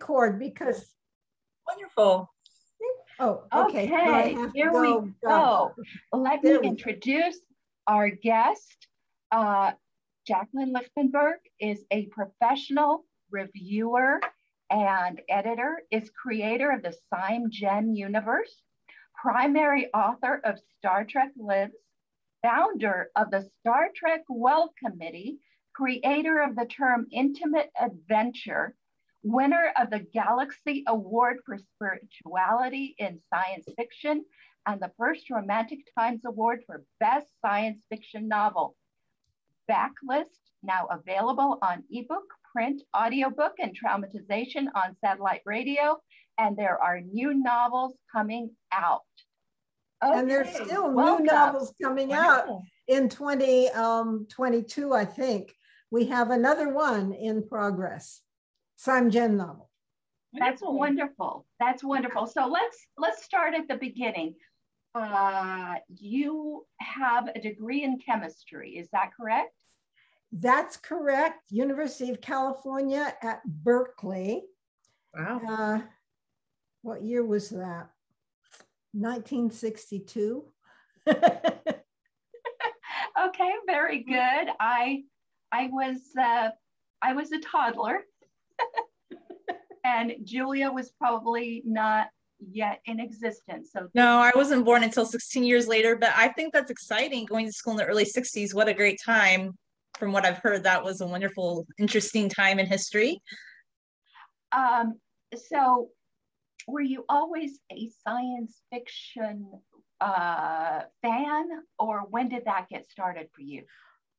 record because. Wonderful. Oh, okay. Okay, here go. we go. Let there me introduce our guest. Uh, Jacqueline Lichtenberg is a professional reviewer and editor, is creator of the Sime Gen universe, primary author of Star Trek Lives, founder of the Star Trek Well Committee, creator of the term intimate adventure, winner of the Galaxy Award for Spirituality in Science Fiction, and the first Romantic Times Award for Best Science Fiction Novel. Backlist, now available on ebook, print, audiobook, and traumatization on satellite radio. And there are new novels coming out. Okay. And there's still Welcome. new novels coming out in 2022, um, I think. We have another one in progress. Sime Gen novel. That's wonderful. That's wonderful. So let's let's start at the beginning. Uh, you have a degree in chemistry, is that correct? That's correct. University of California at Berkeley. Wow. Uh, what year was that? 1962. okay, very good. I I was uh, I was a toddler, and Julia was probably not yet in existence. So no, I wasn't born until 16 years later. But I think that's exciting. Going to school in the early 60s. What a great time! From what I've heard, that was a wonderful, interesting time in history. Um, so were you always a science fiction uh, fan, or when did that get started for you?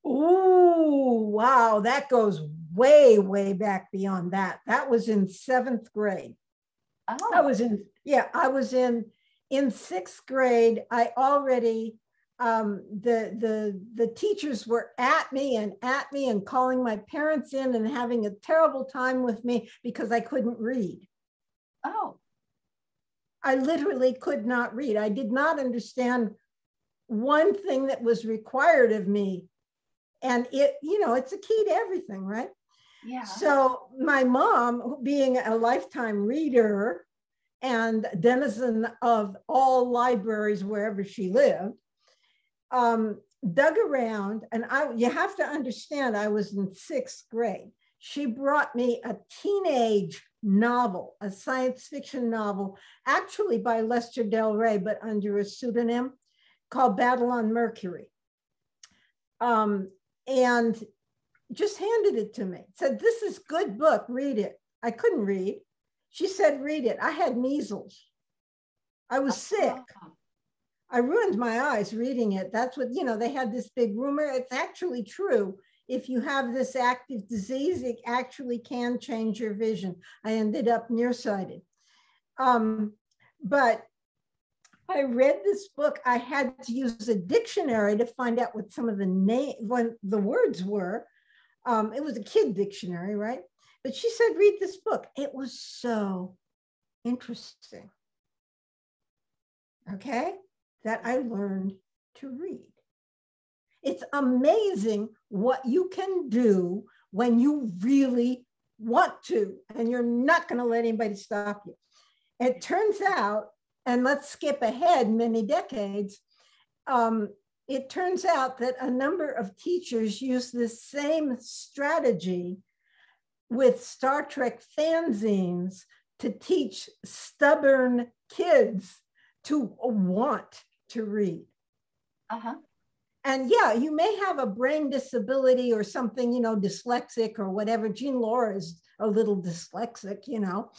Oh, wow. That goes way, way back beyond that. That was in seventh grade. Oh. I was in, yeah, I was in in sixth grade. I already um, the the the teachers were at me and at me and calling my parents in and having a terrible time with me because I couldn't read. Oh. I literally could not read. I did not understand one thing that was required of me and it you know it's a key to everything right? Yeah. So my mom being a lifetime reader and denizen of all libraries wherever she lived um, dug around and i you have to understand i was in sixth grade. She brought me a teenage novel a science fiction novel actually by lester del rey but under a pseudonym called battle on mercury. Um, and just handed it to me. Said, This is good book, read it. I couldn't read. She said, Read it. I had measles. I was sick. I ruined my eyes reading it. That's what, you know, they had this big rumor. It's actually true. If you have this active disease, it actually can change your vision. I ended up nearsighted. Um, but I read this book, I had to use a dictionary to find out what some of the name, when the words were. Um, it was a kid dictionary, right? But she said, read this book. It was so interesting. Okay, that I learned to read. It's amazing what you can do when you really want to, and you're not going to let anybody stop you. It turns out and let's skip ahead many decades, um, it turns out that a number of teachers use the same strategy with Star Trek fanzines to teach stubborn kids to want to read. Uh-huh. And yeah, you may have a brain disability or something, you know, dyslexic or whatever. Jean Lorrah is a little dyslexic, you know,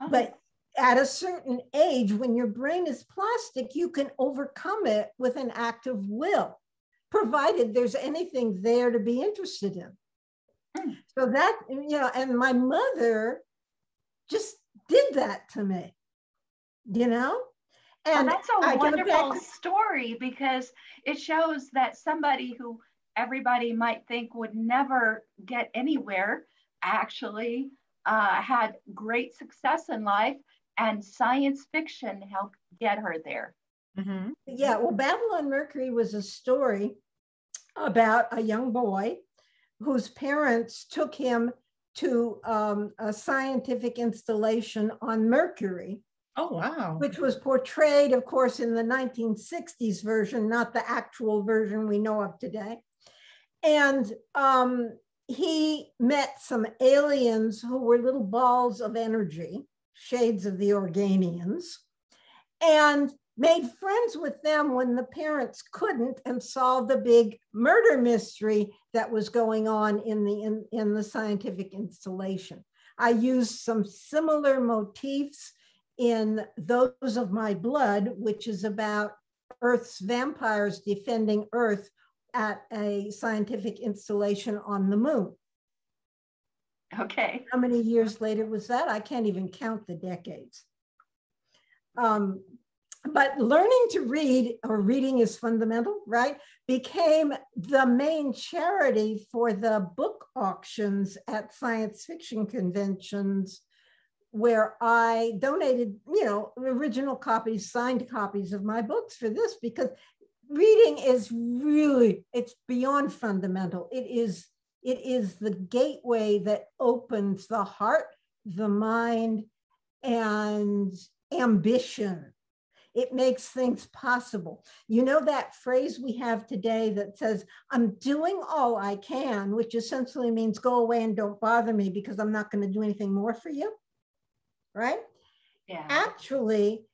uh-huh. but at a certain age, when your brain is plastic, you can overcome it with an act of will, provided there's anything there to be interested in. Mm. So that, you know, and my mother just did that to me, you know? And well, that's a I wonderful story because it shows that somebody who everybody might think would never get anywhere actually uh, had great success in life and science fiction helped get her there. Mm-hmm. Yeah, well, Battle on Mercury was a story about a young boy whose parents took him to um, a scientific installation on Mercury. Oh, wow. Which was portrayed, of course, in the 1960s version, not the actual version we know of today. And um, he met some aliens who were little balls of energy, shades of the Organians, and made friends with them when the parents couldn't and solved the big murder mystery that was going on in the in, in the scientific installation. I used some similar motifs in Those of My Blood, which is about Earth's vampires defending Earth at a scientific installation on the moon. Okay. How many years later was that? I can't even count the decades. Um, but learning to read or reading is fundamental, right? Became the main charity for the book auctions at science fiction conventions where I donated, you know, original copies, signed copies of my books for this because reading is really it's beyond fundamental it is it is the gateway that opens the heart the mind and ambition. It makes things possible. You know that phrase we have today that says i'm doing all i can which essentially means go away and don't bother me because i'm not going to do anything more for you right? Yeah. Actually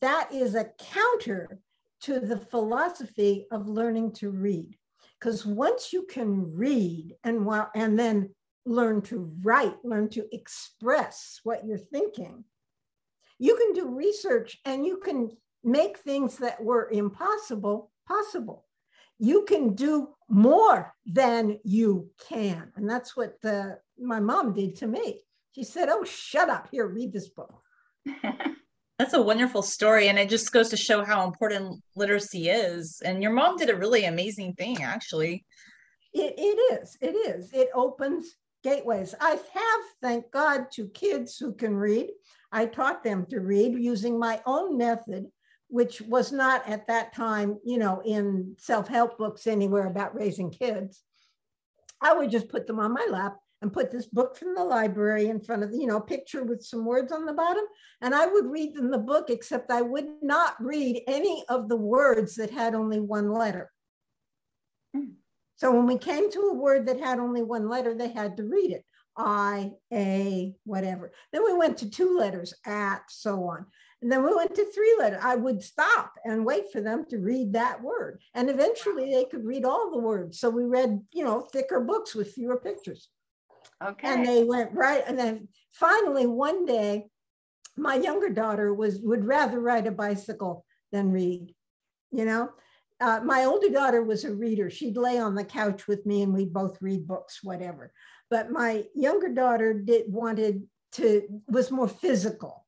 that is a counter to the philosophy of learning to read. Because once you can read and, while, and then learn to write, learn to express what you're thinking, you can do research and you can make things that were impossible possible. You can do more than you can. And that's what the, my mom did to me. She said, Oh, shut up. Here, read this book. That's a wonderful story. And it just goes to show how important literacy is. And your mom did a really amazing thing, actually. It, it is. It is. It opens gateways. I have, thank God, to kids who can read. I taught them to read using my own method, which was not at that time, you know, in self help books anywhere about raising kids. I would just put them on my lap and put this book from the library in front of the, you know, picture with some words on the bottom. And I would read them the book, except I would not read any of the words that had only one letter. Hmm. So when we came to a word that had only one letter, they had to read it. I, A, whatever. Then we went to two letters, at, so on. And then we went to three letters. I would stop and wait for them to read that word. And eventually they could read all the words. So we read, you know, thicker books with fewer pictures. Okay. And they went right. And then finally, one day, my younger daughter was would rather ride a bicycle than read. You know, uh, my older daughter was a reader. She'd lay on the couch with me, and we'd both read books, whatever. But my younger daughter did wanted to was more physical.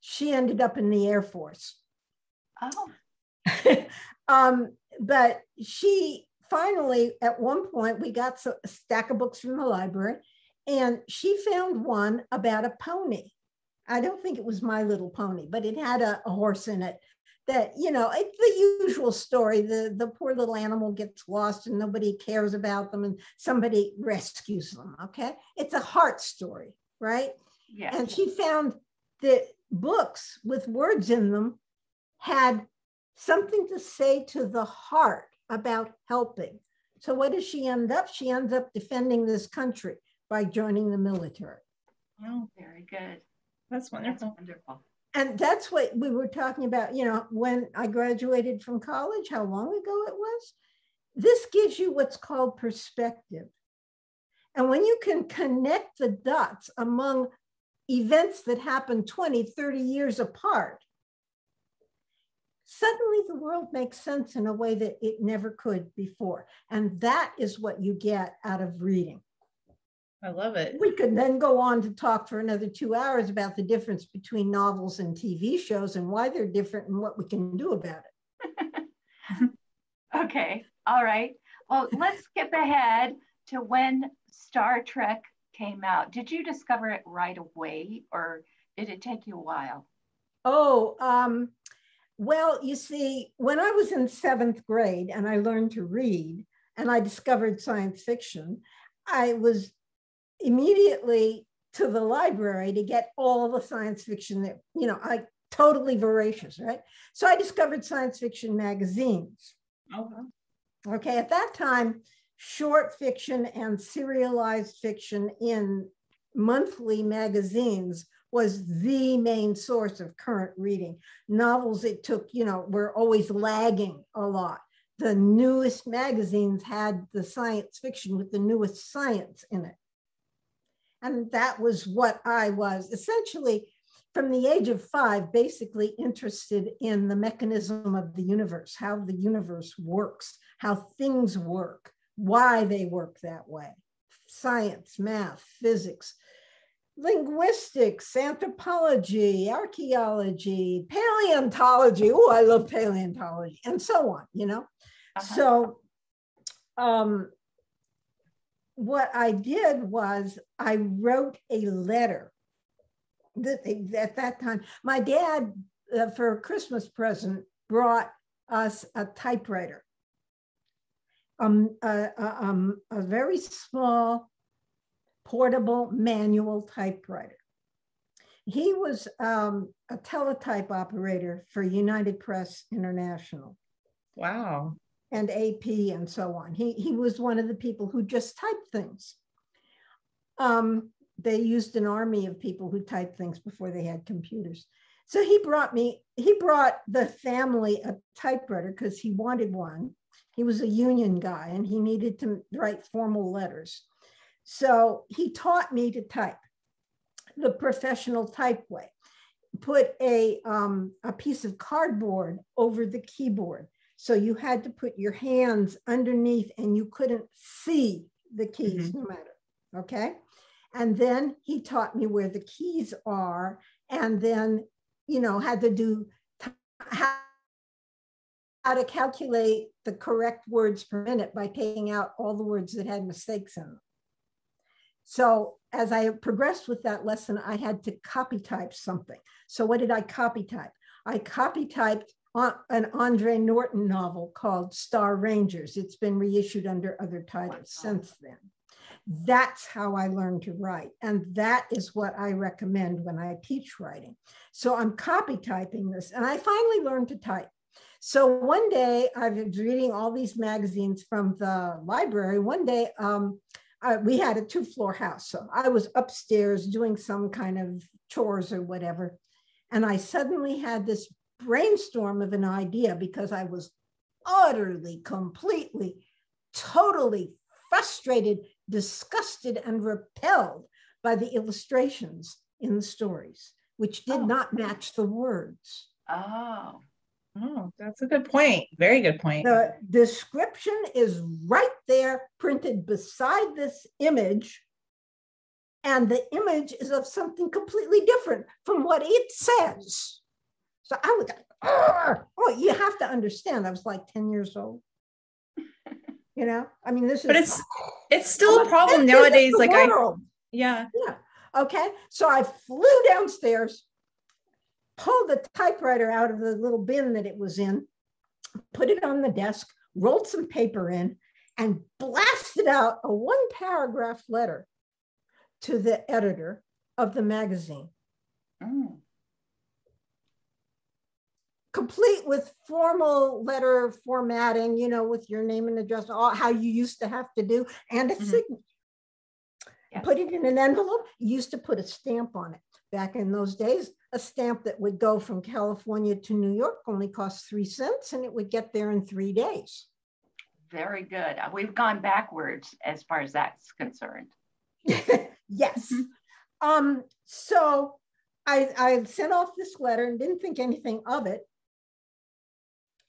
She ended up in the Air Force. Oh. um, but she finally, at one point, we got a stack of books from the library, and she found one about a pony. I don't think it was My Little Pony, but it had a, a horse in it that, you know, it's the usual story. The, the poor little animal gets lost and nobody cares about them and somebody rescues them. Okay. It's a heart story, right? Yeah. And she found that books with words in them had something to say to the heart about helping. So what does she end up? She ends up defending this country by joining the military. Oh, very good. That's wonderful. That's wonderful. And that's what we were talking about, you know, when I graduated from college, how long ago it was. This gives you what's called perspective. And when you can connect the dots among events that happen 20, 30 years apart, suddenly the world makes sense in a way that it never could before. And that is what you get out of reading. I love it. We could then go on to talk for another two hours about the difference between novels and TV shows and why they're different and what we can do about it. okay. All right. Well, let's skip ahead to when Star Trek came out. Did you discover it right away or did it take you a while? Oh, um, well, you see, when I was in seventh grade and I learned to read and I discovered science fiction, I was immediately to the library to get all the science fiction that, you know, I totally voracious, right? So I discovered science fiction magazines. Okay. Okay, at that time, short fiction and serialized fiction in monthly magazines was the main source of current reading. Novels it took, you know, were always lagging a lot. The newest magazines had the science fiction with the newest science in it. And that was what I was essentially from the age of five, basically interested in the mechanism of the universe, how the universe works, how things work, why they work that way. Science, math, physics, linguistics, anthropology, archaeology, paleontology. Oh, I love paleontology, and so on, you know? Uh-huh. So, um, what I did was I wrote a letter that at that time. My dad, uh, for a Christmas present, brought us a typewriter, um, a, um, a very small portable manual typewriter. He was um, a teletype operator for United Press International. Wow. And AP and so on. He, he was one of the people who just typed things. Um, they used an army of people who typed things before they had computers. So he brought me, he brought the family a typewriter because he wanted one. He was a union guy and he needed to write formal letters. So he taught me to type the professional type way. Put a, um, a piece of cardboard over the keyboard. So you had to put your hands underneath and you couldn't see the keys mm-hmm. no matter. Okay. And then he taught me where the keys are and then, you know, had to do how, how to calculate the correct words per minute by taking out all the words that had mistakes in them. So as I progressed with that lesson, I had to copy type something. So what did I copy type? I copy typed an Andre Norton novel called Star Rangers. It's been reissued under other titles since then. That's how I learned to write. And that is what I recommend when I teach writing. So I'm copy typing this, and I finally learned to type. So one day I was reading all these magazines from the library. One day, um, uh, we had a two floor house. So I was upstairs doing some kind of chores or whatever. And I suddenly had this brainstorm of an idea because I was utterly, completely, totally frustrated, disgusted, and repelled by the illustrations in the stories, which did oh. not match the words. Oh. Oh, that's a good point. Very good point. The description is right there, printed beside this image. And the image is of something completely different from what it says. So I was like, oh, you have to understand. I was like 10 years old. You know, I mean, this is. But it's it's still a problem nowadays. Like world. I, yeah, yeah. Okay, so I flew downstairs, pulled the typewriter out of the little bin that it was in, put it on the desk, rolled some paper in, and blasted out a one paragraph letter to the editor of the magazine. Mm. Complete with formal letter formatting, you know, with your name and address, all how you used to have to do, and a mm-hmm. signature. Yeah. Put it in an envelope. You used to put a stamp on it. Back in those days, a stamp that would go from California to New York only cost three cents and it would get there in three days. Very good. Uh, we've gone backwards as far as that's concerned. yes. Mm-hmm. Um, so I, I sent off this letter and didn't think anything of it.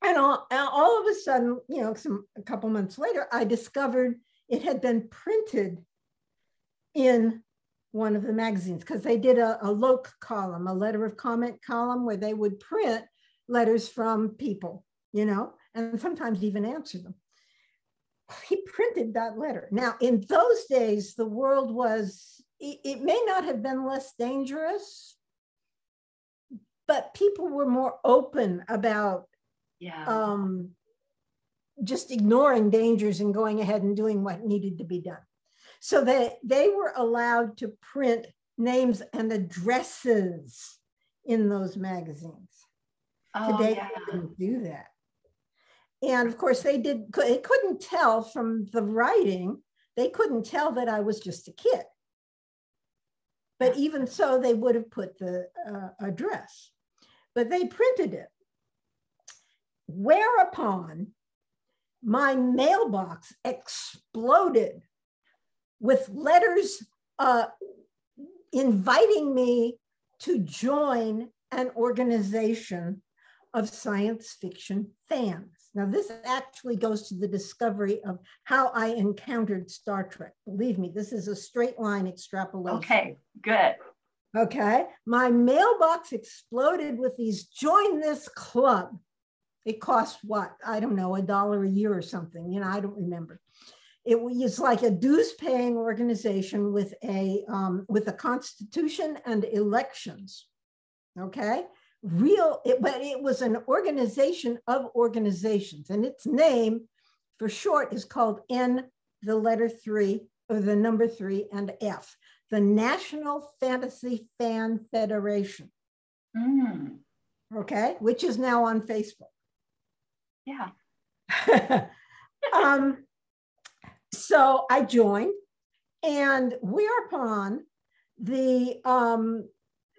And all, all of a sudden, you know, some a couple months later, I discovered it had been printed in one of the magazines because they did a, a LOC column, a letter of comment column, where they would print letters from people, you know, and sometimes even answer them. He printed that letter. Now, in those days, the world was, it, it may not have been less dangerous, but people were more open about yeah. um, just ignoring dangers and going ahead and doing what needed to be done. So they, they were allowed to print names and addresses in those magazines. Oh, Today, yeah. they couldn't do that. And of course, they did, they couldn't tell from the writing, they couldn't tell that I was just a kid. But even so, they would have put the uh, address, but they printed it. Whereupon my mailbox exploded with letters uh, inviting me to join an organization of science fiction fans. Now, this actually goes to the discovery of how I encountered Star Trek. Believe me, this is a straight line extrapolation. Okay, good. Okay, my mailbox exploded with these join this club. It cost what? I don't know, a dollar a year or something. You know, I don't remember. It was like a dues paying organization with a, um, with a constitution and elections. Okay, real, it, but it was an organization of organizations, and its name for short is called N, the letter three, or the number three, and F, the National Fantasy Fan Federation. Mm. Okay, which is now on Facebook. Yeah. um, so I joined, and whereupon the um,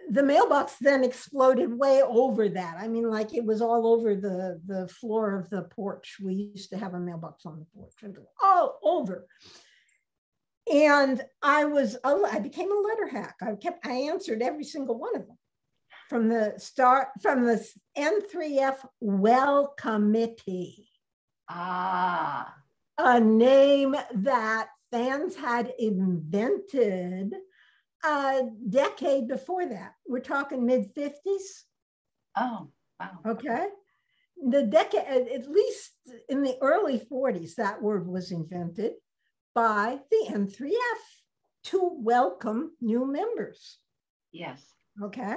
the mailbox then exploded way over that. I mean, like it was all over the the floor of the porch. We used to have a mailbox on the porch, and all over. And I was, I became a letter hack. I kept, I answered every single one of them from the start, from the N3F Welcommittee. Ah. A name that fans had invented a decade before that. We're talking mid 50s. Oh, wow. Okay. The decade, at least in the early 40s, that word was invented by the N3F to welcome new members. Yes. Okay.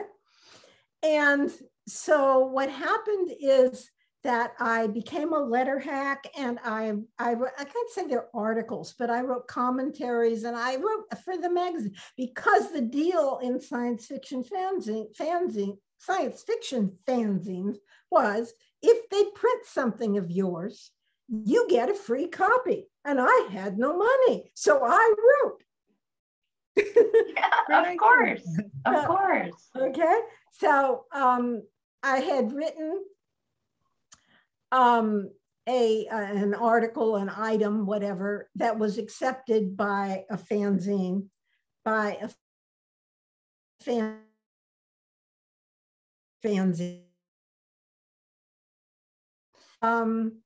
And so what happened is that I became a letter hack and I, I, I can't say they're articles, but I wrote commentaries and I wrote for the magazine because the deal in science fiction fanzine, fanzine science fiction fanzines was if they print something of yours, you get a free copy. And I had no money. So I wrote. Yeah, of course. Of course. Okay. So um, I had written um, a uh, an article, an item, whatever that was accepted by a fanzine, by a fan fanzine. Um,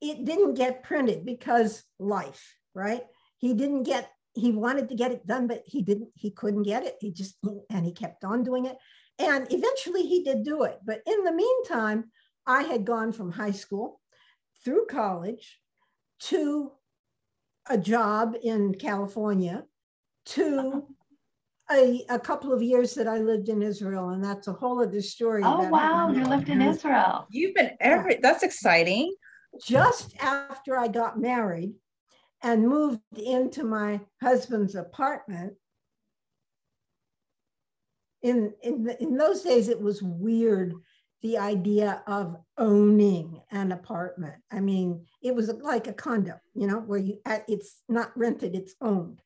it didn't get printed because life, right? He didn't get. He wanted to get it done, but he didn't. He couldn't get it. He just and he kept on doing it, and eventually he did do it. But in the meantime, I had gone from high school through college to a job in California to a, a couple of years that I lived in Israel, and that's a whole other story. Oh wow, you lived in Israel. You've been every that's exciting. Just after I got married and moved into my husband's apartment, in in, the, in those days it was weird the idea of owning an apartment. I mean, it was like a condo, you know, where you it's not rented, it's owned.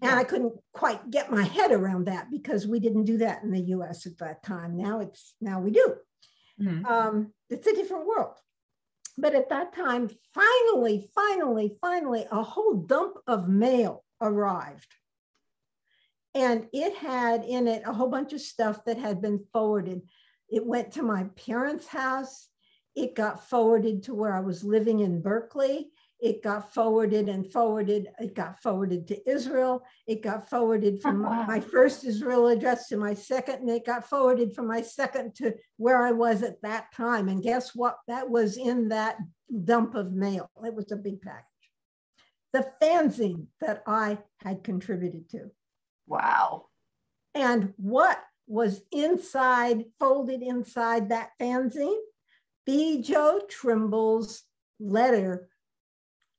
And I couldn't quite get my head around that because we didn't do that in the US at that time. Now it's now we do. Mm-hmm. Um, it's a different world. But at that time, finally, finally, finally, a whole dump of mail arrived. And it had in it a whole bunch of stuff that had been forwarded it went to my parents' house. It got forwarded to where I was living in Berkeley. It got forwarded and forwarded. It got forwarded to Israel. It got forwarded oh, from oh, my first Israel address to my second, and it got forwarded from my second to where I was at that time. And guess what? That was in that dump of mail. It was a big package. The fanzine that I had contributed to. Wow. And what was inside, folded inside that fanzine, Bjo Trimble's letter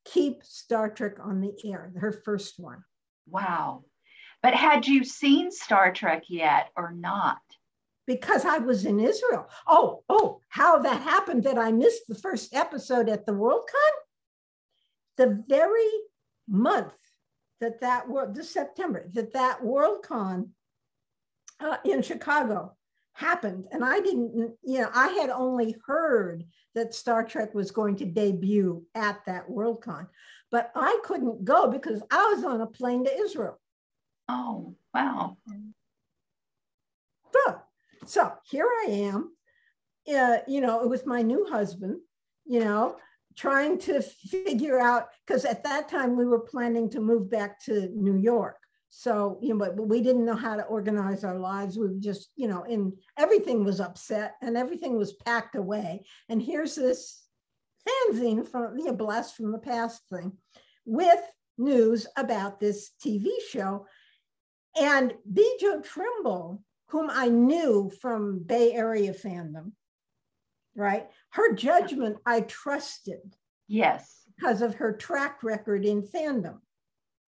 keep Star Trek on the air, her first one. Wow. But had you seen Star Trek yet or not? Because I was in Israel. Oh, oh, how that happened that I missed the first episode at the Worldcon? The very month that that world, this September, that that Worldcon uh, in Chicago happened. And I didn't, you know, I had only heard that Star Trek was going to debut at that Worldcon, but I couldn't go because I was on a plane to Israel. Oh, wow. So, so here I am, uh, you know, it was my new husband, you know, trying to figure out, because at that time we were planning to move back to New York. So, you know, but, but we didn't know how to organize our lives. We were just, you know, and everything was upset and everything was packed away. And here's this fanzine from the you know, blast from the past thing with news about this TV show. And Bjo Trimble, whom I knew from Bay Area fandom, right? Her judgment I trusted. Yes. Because of her track record in fandom.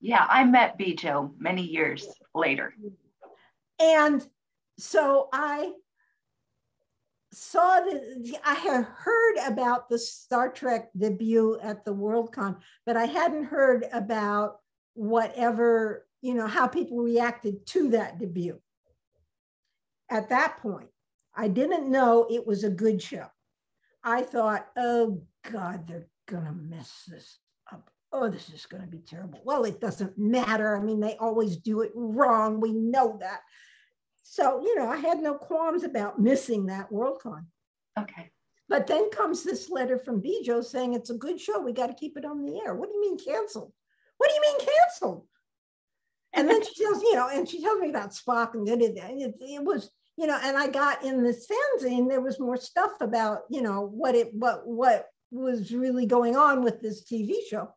Yeah, I met Bjo many years later. And so I saw that I had heard about the Star Trek debut at the Worldcon, but I hadn't heard about whatever, you know, how people reacted to that debut. At that point, I didn't know it was a good show. I thought, oh God, they're gonna mess this oh, this is going to be terrible. Well, it doesn't matter. I mean, they always do it wrong. We know that. So, you know, I had no qualms about missing that Worldcon. Okay. But then comes this letter from Bjo saying it's a good show. We got to keep it on the air. What do you mean canceled? What do you mean canceled? And then she tells, you know, and she tells me about Spock and it, it, it was, you know, and I got in this fanzine, there was more stuff about, you know, what it, what, what was really going on with this TV show.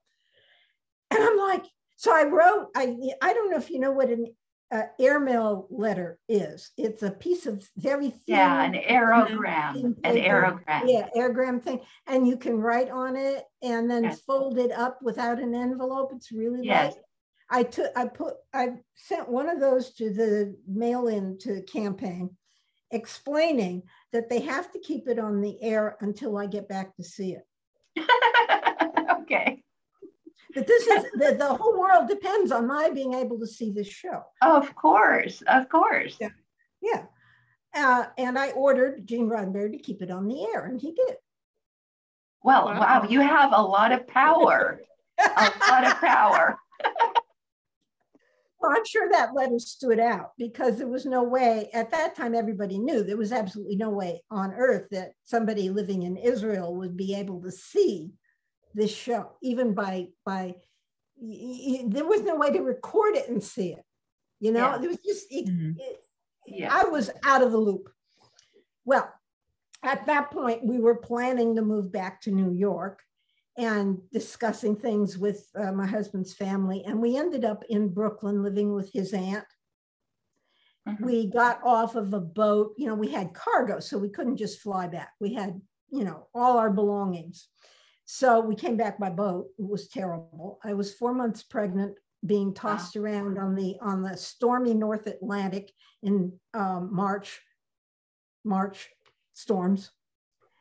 And I'm like, so I wrote, I, I don't know if you know what an uh, airmail letter is. It's a piece of very thin. Yeah, an aerogram, an aerogram. Yeah, aerogram thing. And you can write on it and then yes. fold it up without an envelope. It's really yes. light. I took, I put, I sent one of those to the mail-in to campaign explaining that they have to keep it on the air until I get back to see it. okay that this is the, the whole world depends on my being able to see this show. Of course, of course. Yeah. Yeah. Uh, and I ordered Gene Roddenberry to keep it on the air, and he did. Well, wow, wow you have a lot of power. a lot of power. well, I'm sure that letter stood out because there was no way, at that time, everybody knew there was absolutely no way on earth that somebody living in Israel would be able to see this show, even by by there was no way to record it and see it. You know, yeah. there was just it, mm-hmm. it, yeah. I was out of the loop. Well, at that point, we were planning to move back to New York and discussing things with uh, my husband's family. And we ended up in Brooklyn living with his aunt. Mm-hmm. We got off of a boat. You know, we had cargo, so we couldn't just fly back. We had, you know, all our belongings. So we came back by boat. It was terrible. I was four months pregnant, being tossed wow. around on the on the stormy North Atlantic in um, March. March storms.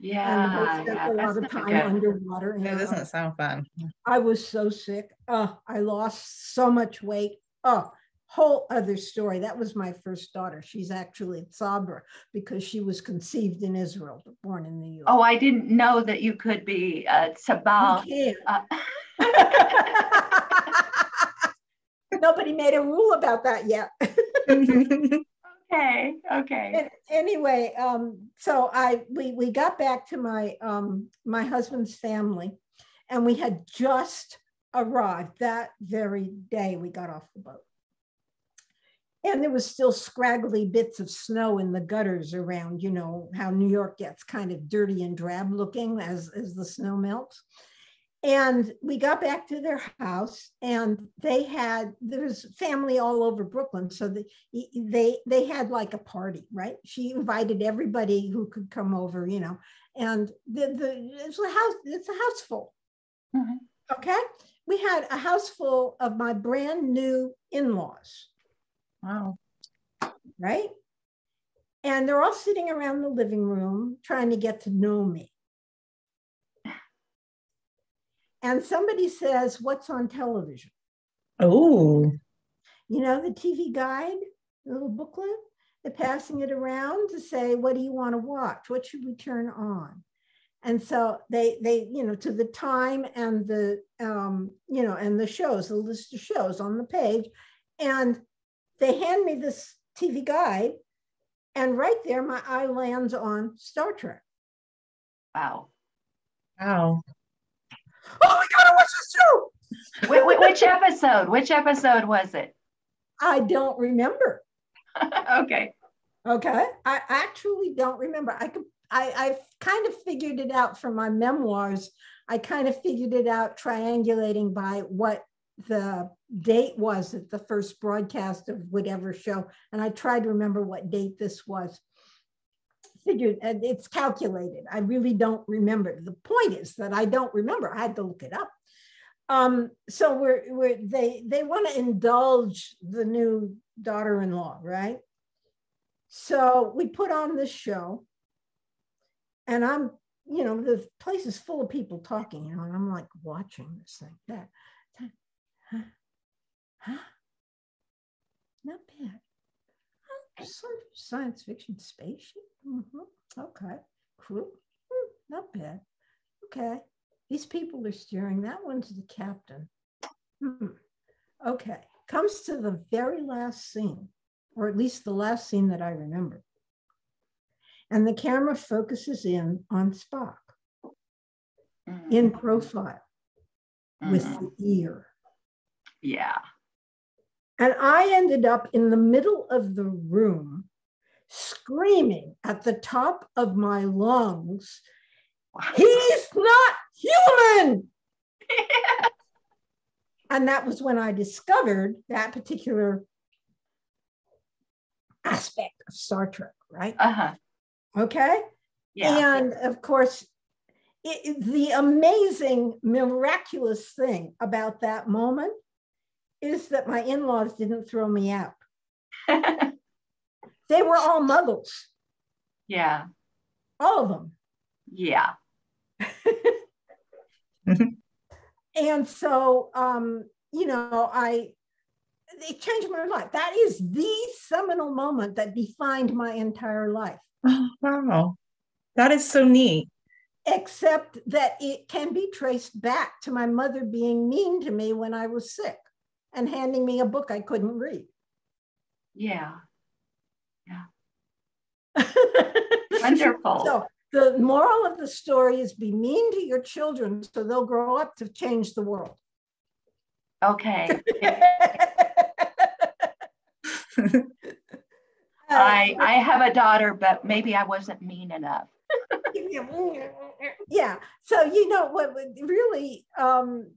Yeah, and yeah, a lot of time good. underwater. It doesn't sound fun. I was so sick. Oh, I lost so much weight. Oh, whole other story. That was my first daughter. She's actually Sabra because she was conceived in Israel, but born in the U.S. Oh, I didn't know that you could be uh, Sabra. Uh, Nobody made a rule about that yet. okay, okay. And anyway, um, so I we we got back to my um, my husband's family, and we had just arrived that very day we got off the boat and there was still scraggly bits of snow in the gutters around you know how new york gets kind of dirty and drab looking as, as the snow melts and we got back to their house and they had there was family all over brooklyn so the, they they had like a party right she invited everybody who could come over you know and the, the it's a house it's a house full mm-hmm. Okay. We had a house full of my brand new in laws. Wow. Right. And they're all sitting around the living room trying to get to know me. And somebody says, What's on television? Oh. You know, the TV guide, the little booklet, they're passing it around to say, What do you want to watch? What should we turn on? and so they they you know to the time and the um you know and the shows the list of shows on the page and they hand me this tv guide and right there my eye lands on star trek. Wow. Wow. Oh we gotta watch this show which, which episode? Which episode was it? I don't remember. Okay. Okay? I actually don't remember. I could I, I've kind of figured it out from my memoirs. I kind of figured it out triangulating by what the date was at the first broadcast of whatever show. And I tried to remember what date this was. Figured it's calculated. I really don't remember. The point is that I don't remember. I had to look it up. Um, so we're, we're they they want to indulge the new daughter-in-law, right? So we put on this show and I'm, you know, the place is full of people talking, you know, and I'm like watching this thing. That, that huh? huh? Not bad. Oh, sort of science fiction spaceship. Mm-hmm. Okay, cool. Mm, not bad. Okay, these people are steering. That one's the captain. Hmm. Okay, comes to the very last scene, or at least the last scene that I remember and the camera focuses in on Spock mm-hmm. in profile mm-hmm. with the ear. Yeah. And I ended up in the middle of the room screaming at the top of my lungs, He's not human. and that was when I discovered that particular aspect of Star Trek, right? Uh-huh. Okay. Yeah. And of course, it, the amazing, miraculous thing about that moment is that my in laws didn't throw me out. they were all muggles. Yeah. All of them. Yeah. and so, um, you know, I, it changed my life. That is the seminal moment that defined my entire life. Oh, wow. That is so neat. Except that it can be traced back to my mother being mean to me when I was sick and handing me a book I couldn't read. Yeah. Yeah. Wonderful. So the moral of the story is be mean to your children so they'll grow up to change the world. Okay. I I have a daughter, but maybe I wasn't mean enough. yeah. So you know what? Really, um,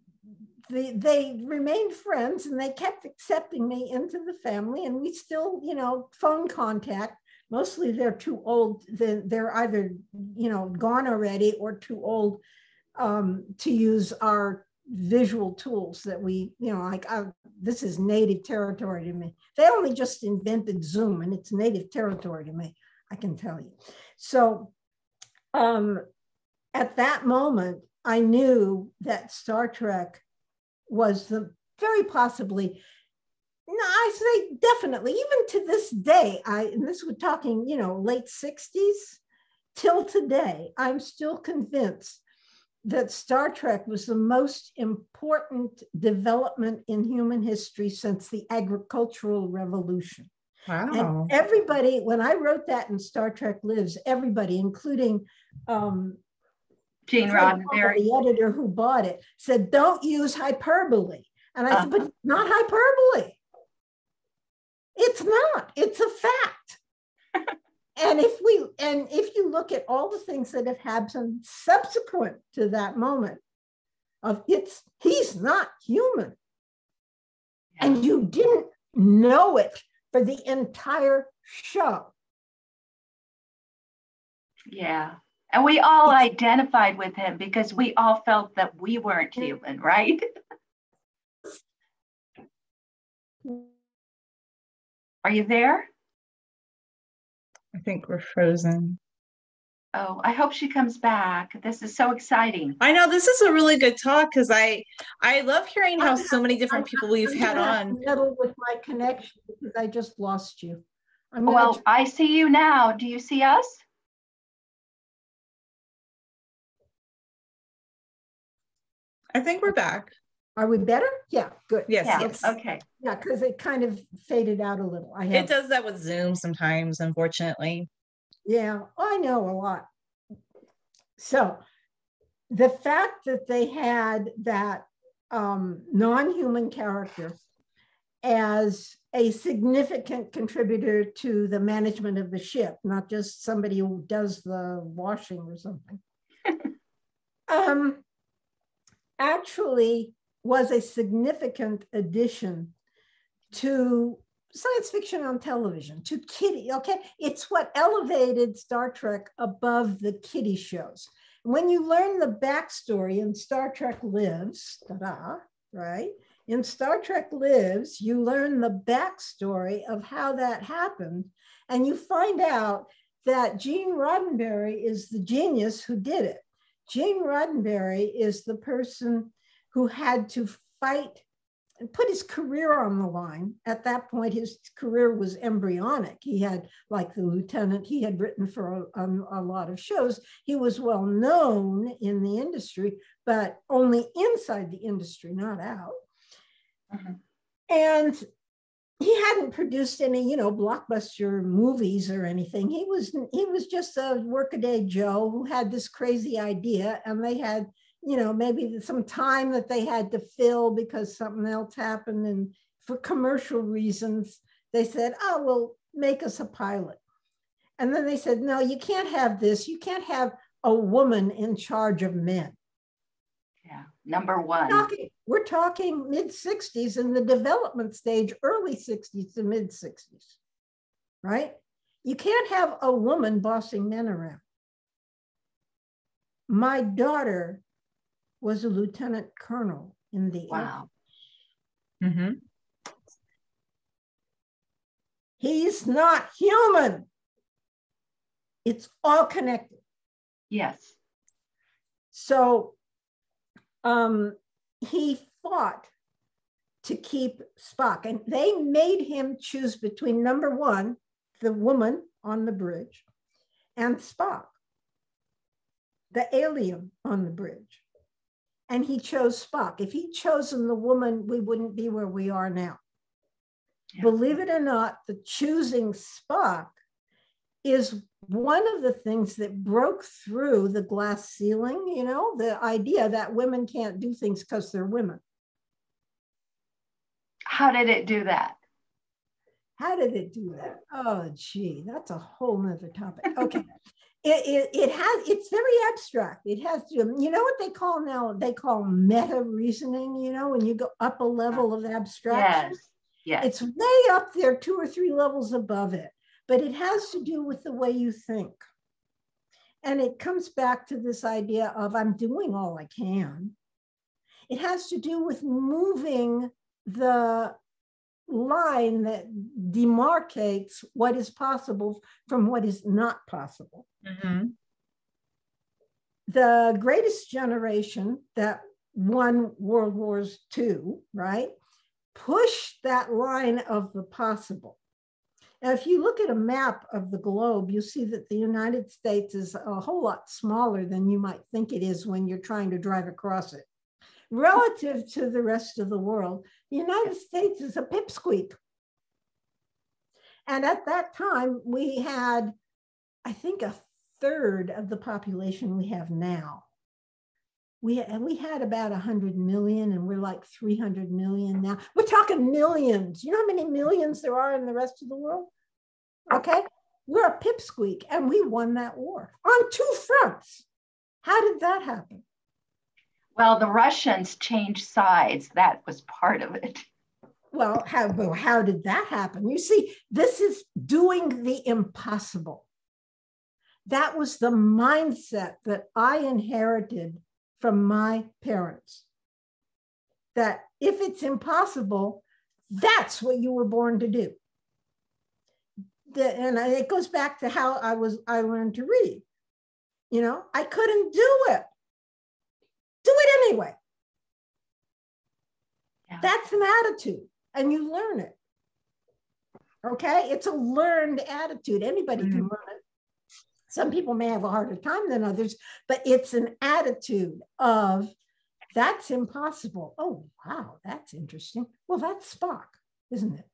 the, they remained friends, and they kept accepting me into the family, and we still, you know, phone contact. Mostly, they're too old. Then they're either, you know, gone already or too old um, to use our visual tools that we, you know, like I, this is native territory to me. They only just invented Zoom and it's native territory to me, I can tell you. So um, at that moment, I knew that Star Trek was the very possibly, no, I say definitely, even to this day, I, and this we're talking, you know, late 60s till today, I'm still convinced that Star Trek was the most important development in human history since the agricultural revolution. Wow. And everybody, when I wrote that in Star Trek Lives, everybody, including um, Gene Roddenberry, the editor who bought it, said, don't use hyperbole. And I uh-huh. said, but not hyperbole. It's not, it's a fact. and if we and if you look at all the things that have happened subsequent to that moment of it's he's not human and you didn't know it for the entire show yeah And we all identified with him because we all felt that we weren't human, right? Are you there? I think we're frozen. Oh, I hope she comes back. This is so exciting. I know this is a really good talk because I I love hearing how so many different people we've had on. Meddle with my connection because I just lost you. well, I see you now. Do you see us? I think we're back. Are we better? Yeah, good. Yes. Yeah. yes. Okay. Yeah, because it kind of faded out a little. I have, It does that with Zoom sometimes, unfortunately. Yeah, I know a lot. So the fact that they had that um, non-human character as a significant contributor to the management of the ship, not just somebody who does the washing or something. um, actually was a significant addition to science fiction on television, to kiddie, okay? It's what elevated Star Trek above the kiddie shows. When you learn the backstory in Star Trek Lives, ta-da, right? In Star Trek Lives, you learn the backstory of how that happened, and you find out that Gene Roddenberry is the genius who did it. Gene Roddenberry is the person who had to fight and put his career on the line. At that point, his career was embryonic. He had, like the lieutenant, he had written for a, a, a, lot of shows. He was well known in the industry, but only inside the industry, not out. Mm-hmm. And he hadn't produced any, you know, blockbuster movies or anything. He was he was just a workaday Joe who had this crazy idea, and they had you know, maybe some time that they had to fill because something else happened. And for commercial reasons, they said, oh, well, make us a pilot. And then they said, no, you can't have this. You can't have a woman in charge of men. Yeah, number one. We're talking mid 60s in the development stage, early 60s to mid 60s, right? You can't have a woman bossing men around. My daughter was a lieutenant colonel in the wow. Mm-hmm. He's not human. It's all connected. Yes. So um, he fought to keep Spock, and they made him choose between number one, the woman on the bridge, and Spock, the alien on the bridge and he chose Spock. If he'd chosen the woman, we wouldn't be where we are now. Yeah. Believe it or not, the choosing Spock is one of the things that broke through the glass ceiling, you know, the idea that women can't do things because they're women. How did it do that? How did it do that? Oh, gee, that's a whole nother topic. Okay it, it, it has it's very abstract it has to you know what they call now they call meta reasoning you know when you go up a level of abstraction yes yes it's way up there two or three levels above it but it has to do with the way you think and it comes back to this idea of i'm doing all i can it has to do with moving the line that demarcates what is possible from what is not possible. Mm-hmm. The greatest generation that won World Wars II, right, pushed that line of the possible. Now, if you look at a map of the globe, you see that the United States is a whole lot smaller than you might think it is when you're trying to drive across it relative to the rest of the world, the United States is a pipsqueak. And at that time, we had, I think, a third of the population we have now. We, and we had about 100 million, and we're like 300 million now. We're talking millions. You know how many millions there are in the rest of the world? Okay. We're a pipsqueak, and we won that war on two fronts. How did that happen? Well, the Russians changed sides. That was part of it. Well, how, well, how did that happen? You see, this is doing the impossible. that was the mindset that I inherited from my parents. That if it's impossible, that's what you were born to do. The, and it goes back to how I was I learned to read. You know, I couldn't do it. Do it anyway. Yeah. That's an attitude, and you learn it. Okay, it's a learned attitude. Anybody mm-hmm. can learn. Some people may have a harder time than others, but it's an attitude of that's impossible. Oh, wow, that's interesting. Well, that's Spock, isn't it?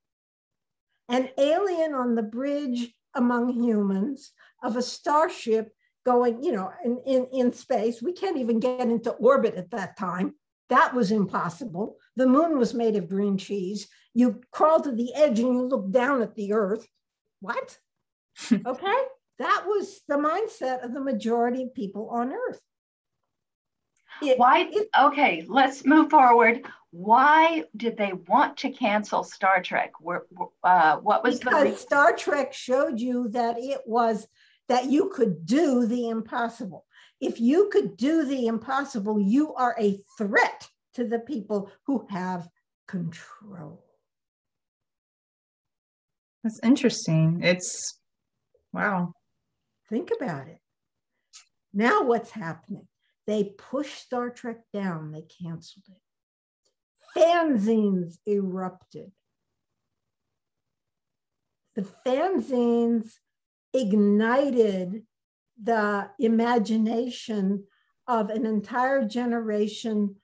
An alien on the bridge among humans of a starship going, you know, in, in, in space. We can't even get into orbit at that time. That was impossible. The moon was made of green cheese. You crawl to the edge and you look down at the earth. What? okay. That was the mindset of the majority of people on earth. It, Why? It, okay, let's move forward. Why did they want to cancel Star Trek? uh, what was because the Star Trek showed you that it was that you could do the impossible. If you could do the impossible, you are a threat to the people who have control. That's interesting. It's wow. Think about it. Now, what's happening? They pushed Star Trek down, they canceled it. Fanzines erupted. The fanzines ignited the imagination of an entire generation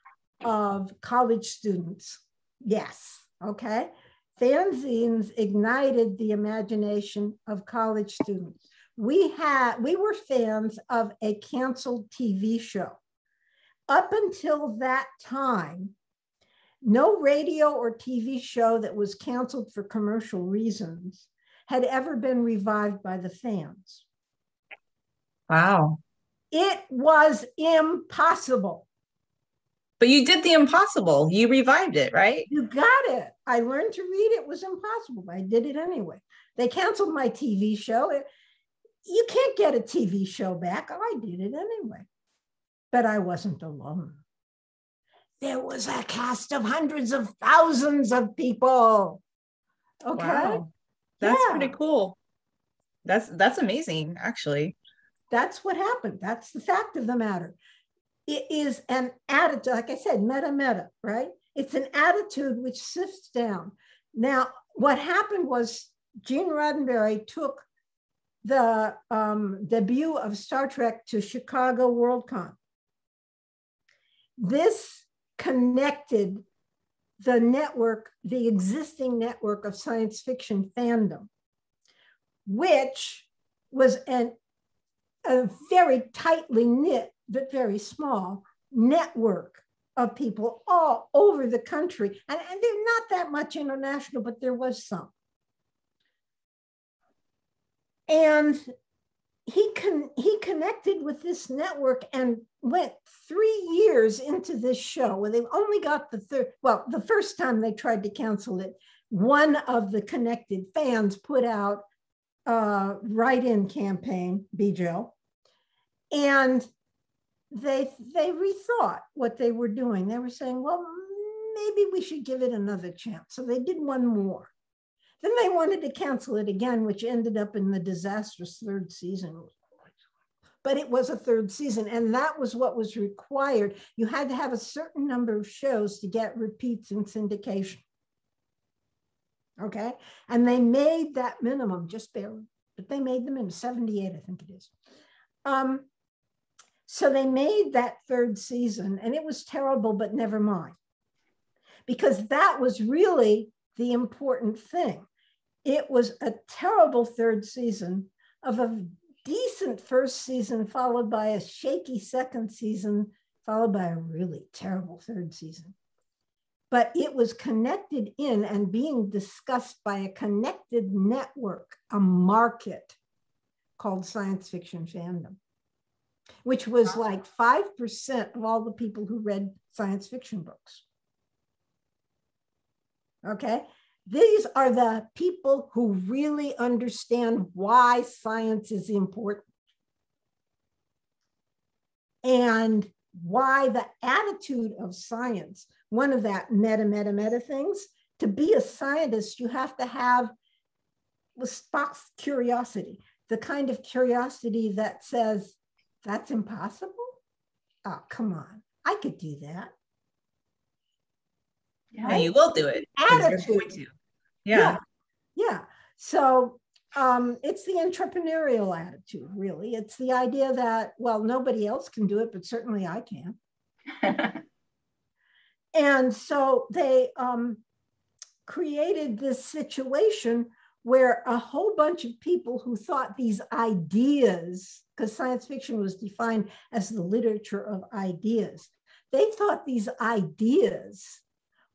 of college students. Yes, okay. Fanzines ignited the imagination of college students we had we were fans of a canceled TV show. Up until that time, no radio or TV show that was canceled for commercial reasons had ever been revived by the fans. Wow. It was impossible. But you did the impossible. You revived it, right? You got it. I learned to read. It was impossible. But I did it anyway. They canceled my TV show. It, you can't get a TV show back. Oh, I did it anyway. But I wasn't alone. There was a cast of hundreds of thousands of people. Okay. Wow. That's yeah. pretty cool. That's that's amazing, actually. That's what happened. That's the fact of the matter. It is an attitude, like I said, meta meta, right? It's an attitude which sifts down. Now, what happened was Gene Roddenberry took the um, debut of Star Trek to Chicago Worldcon. This connected the network, the existing network of science fiction fandom, which was an, a very tightly knit, but very small network of people all over the country. And, and they're not that much international, but there was some. And he con- he connected with this network and went three years into this show where they only got the third well the first time they tried to cancel it one of the connected fans put out a write-in campaign Bjo and they they rethought what they were doing. They were saying well maybe we should give it another chance. So they did one more then they wanted to cancel it again, which ended up in the disastrous third season. But it was a third season, and that was what was required. You had to have a certain number of shows to get repeats in syndication. Okay. And they made that minimum, just barely, but they made them in 78, I think it is. Um, so they made that third season, and it was terrible, but never mind. Because that was really the important thing it was a terrible third season of a decent first season, followed by a shaky second season, followed by a really terrible third season. But it was connected in and being discussed by a connected network, a market called science fiction fandom, which was like 5% of all the people who read science fiction books. Okay. These are the people who really understand why science is important. and why the attitude of science, one of that meta, meta, meta things, to be a scientist, you have to have Spock's curiosity, the kind of curiosity that says, that's impossible? Oh, come on. I could do that. Yeah, right? you will do it. Attitude. Yeah. yeah. Yeah. So um, it's the entrepreneurial attitude, really. It's the idea that, well, nobody else can do it, but certainly I can. and so they um, created this situation where a whole bunch of people who thought these ideas, because science fiction was defined as the literature of ideas, they thought these ideas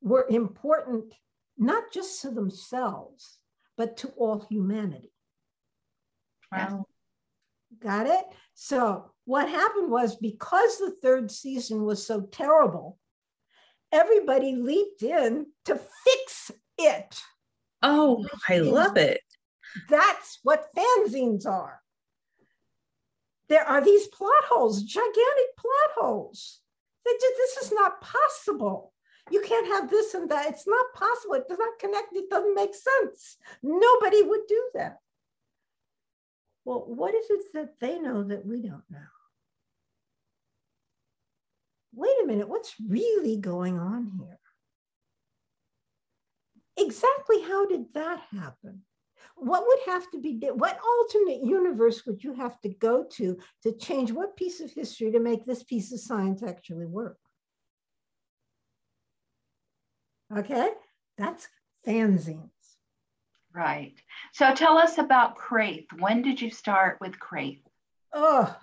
were important not just to themselves, but to all humanity. Wow. Got it? So, what happened was because the third season was so terrible, everybody leaped in to fix it. Oh, I love it. That's what fanzines are. There are these plot holes, gigantic plot holes. This is not possible. You can't have this and that. It's not possible. It does not connect. It doesn't make sense. Nobody would do that. Well, what is it that they know that we don't know? Wait a minute, what's really going on here? Exactly how did that happen? What would have to be, what alternate universe would you have to go to to change what piece of history to make this piece of science actually work? Okay, that's fanzines. Right. So tell us about Kraith. When did you start with Kraith? Oh,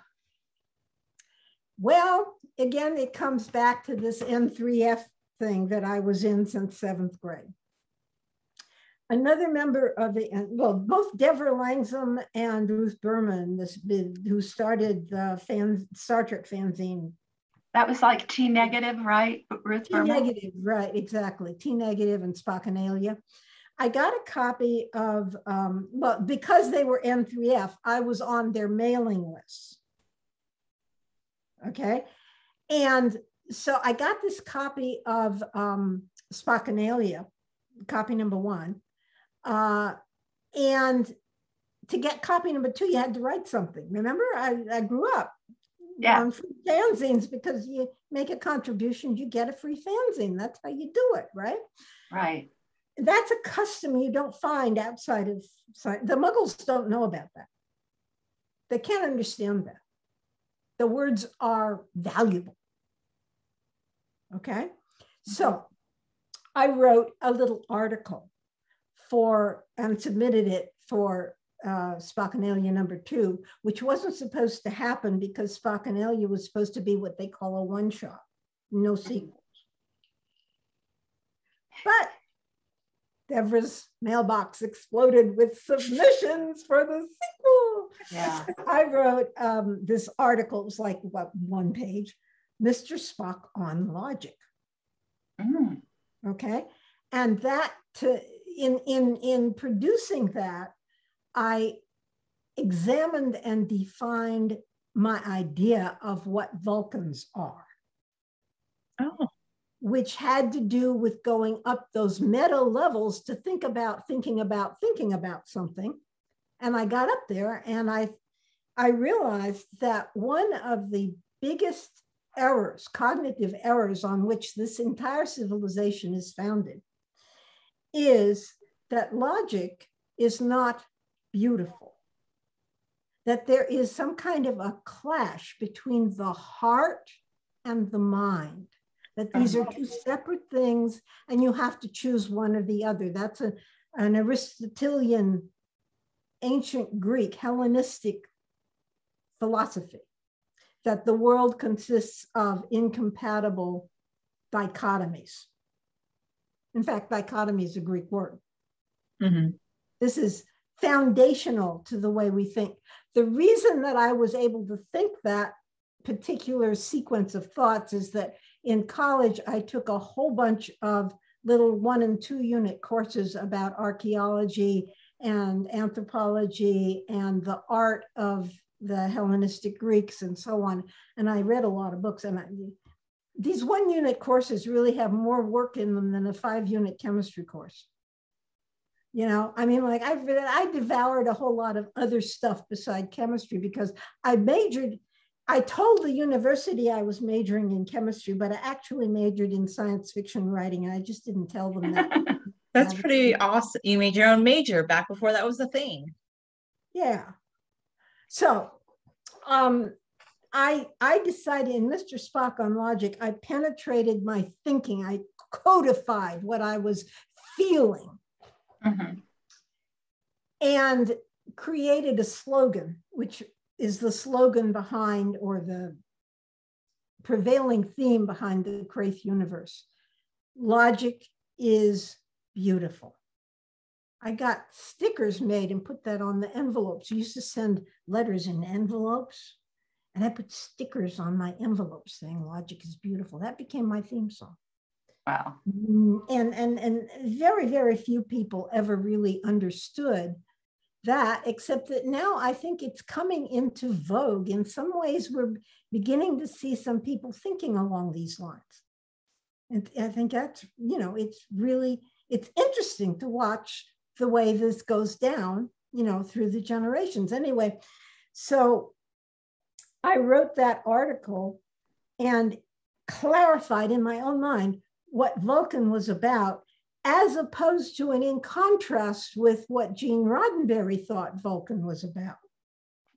well, again, it comes back to this N3F thing that I was in since seventh grade. Another member of the, well, both Devra Langsam and Ruth Berman, this, who started the fan, Star Trek fanzine that was like T negative, right? Ruth T negative, right? Exactly. T negative and Spockanalia. I got a copy of, um, well, because they were N3F, I was on their mailing list. Okay. And so I got this copy of um, Spockanalia, copy number one. Uh, and to get copy number two, you had to write something. Remember, I, I grew up yeah. on free fanzines because you make a contribution, you get a free fanzine. That's how you do it, right? Right. That's a custom you don't find outside of the Muggles don't know about that. They can't understand that. The words are valuable. Okay. So. I wrote a little article for and submitted it for uh, Spockanalia number two, which wasn't supposed to happen because Spockanalia was supposed to be what they call a one shot, no sequels. But Devra's mailbox exploded with submissions for the sequel. Yeah. I wrote um, this article, it was like what, one page, Mr. Spock on Logic. Mm. Okay. And that to in in in producing that, I examined and defined my idea of what Vulcans are. Oh. Which had to do with going up those meta levels to think about thinking about thinking about something. And I got up there and I, I realized that one of the biggest errors, cognitive errors on which this entire civilization is founded, is that logic is not beautiful. That there is some kind of a clash between the heart and the mind, that these are two separate things and you have to choose one or the other. That's a, an Aristotelian, ancient Greek, Hellenistic philosophy, that the world consists of incompatible dichotomies. In fact, dichotomy is a Greek word. Mm-hmm. This is foundational to the way we think. The reason that I was able to think that particular sequence of thoughts is that in college, I took a whole bunch of little one and two unit courses about archaeology and anthropology and the art of the Hellenistic Greeks and so on. And I read a lot of books. And I, these one unit courses really have more work in them than a five unit chemistry course. You know, I mean, like I've I devoured a whole lot of other stuff beside chemistry because I majored. I told the university I was majoring in chemistry, but I actually majored in science fiction writing, and I just didn't tell them that. That's pretty awesome. You made your own major back before that was a thing. Yeah. So um, I, I decided in Mr. Spock on Logic, I penetrated my thinking. I codified what I was feeling mm-hmm. and created a slogan, which is the slogan behind or the prevailing theme behind the Kraith universe. Logic is beautiful. I got stickers made and put that on the envelopes. I used to send letters in envelopes, and I put stickers on my envelopes saying "Logic is beautiful." That became my theme song. Wow. Mm, and and and very very few people ever really understood that, except that now I think it's coming into vogue. In some ways, we're beginning to see some people thinking along these lines. And I think that's, you know, it's really it's interesting to watch the way this goes down, you know, through the generations. Anyway, so I wrote that article and clarified in my own mind what Vulcan was about, as opposed to and in contrast with what Gene Roddenberry thought Vulcan was about.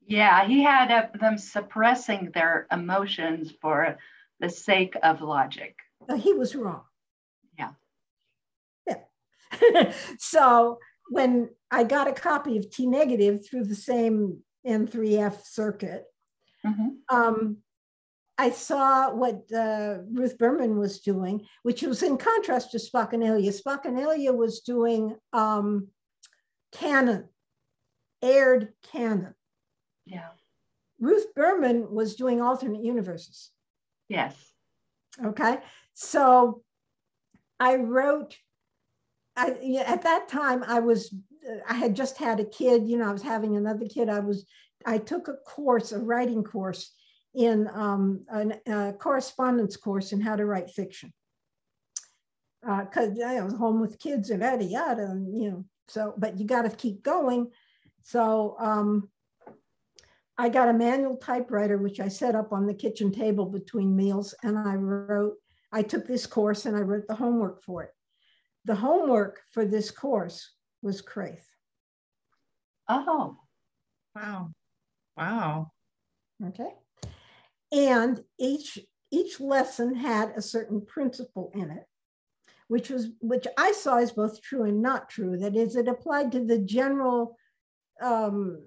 Yeah, he had uh, them suppressing their emotions for the sake of logic. Uh, he was wrong. Yeah. Yeah. so when I got a copy of T negative through the same N3F circuit, mm-hmm. um, I saw what uh, Ruth Berman was doing, which was in contrast to Spockanalia. Spockanalia was doing um, canon, aired canon. Yeah. Ruth Berman was doing alternate universes. Yes. Okay. So I wrote I, at that time, I was, I had just had a kid, you know, I was having another kid. I was, I took a course, a writing course in um, a, a correspondence course in how to write fiction. Because uh, I was home with kids and yada yada, and you know, so, but you got to keep going. So um, I got a manual typewriter, which I set up on the kitchen table between meals, and I wrote, I took this course and I wrote the homework for it the homework for this course was Kraith. Oh, wow. Wow. Okay. And each each lesson had a certain principle in it, which was which I saw as both true and not true. That is, it applied to the general um,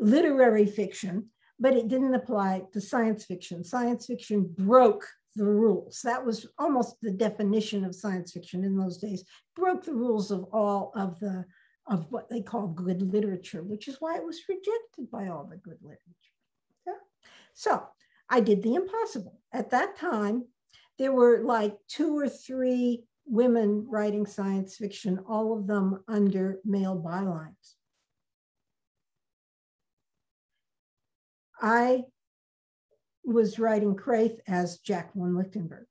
literary fiction, but it didn't apply to science fiction. Science fiction broke the rules. That was almost the definition of science fiction in those days, broke the rules of all of the of what they call good literature, which is why it was rejected by all the good literature. Yeah. So I did the impossible. At that time, there were like two or three women writing science fiction, all of them under male bylines. I was writing Kraith as Jacqueline Lichtenberg.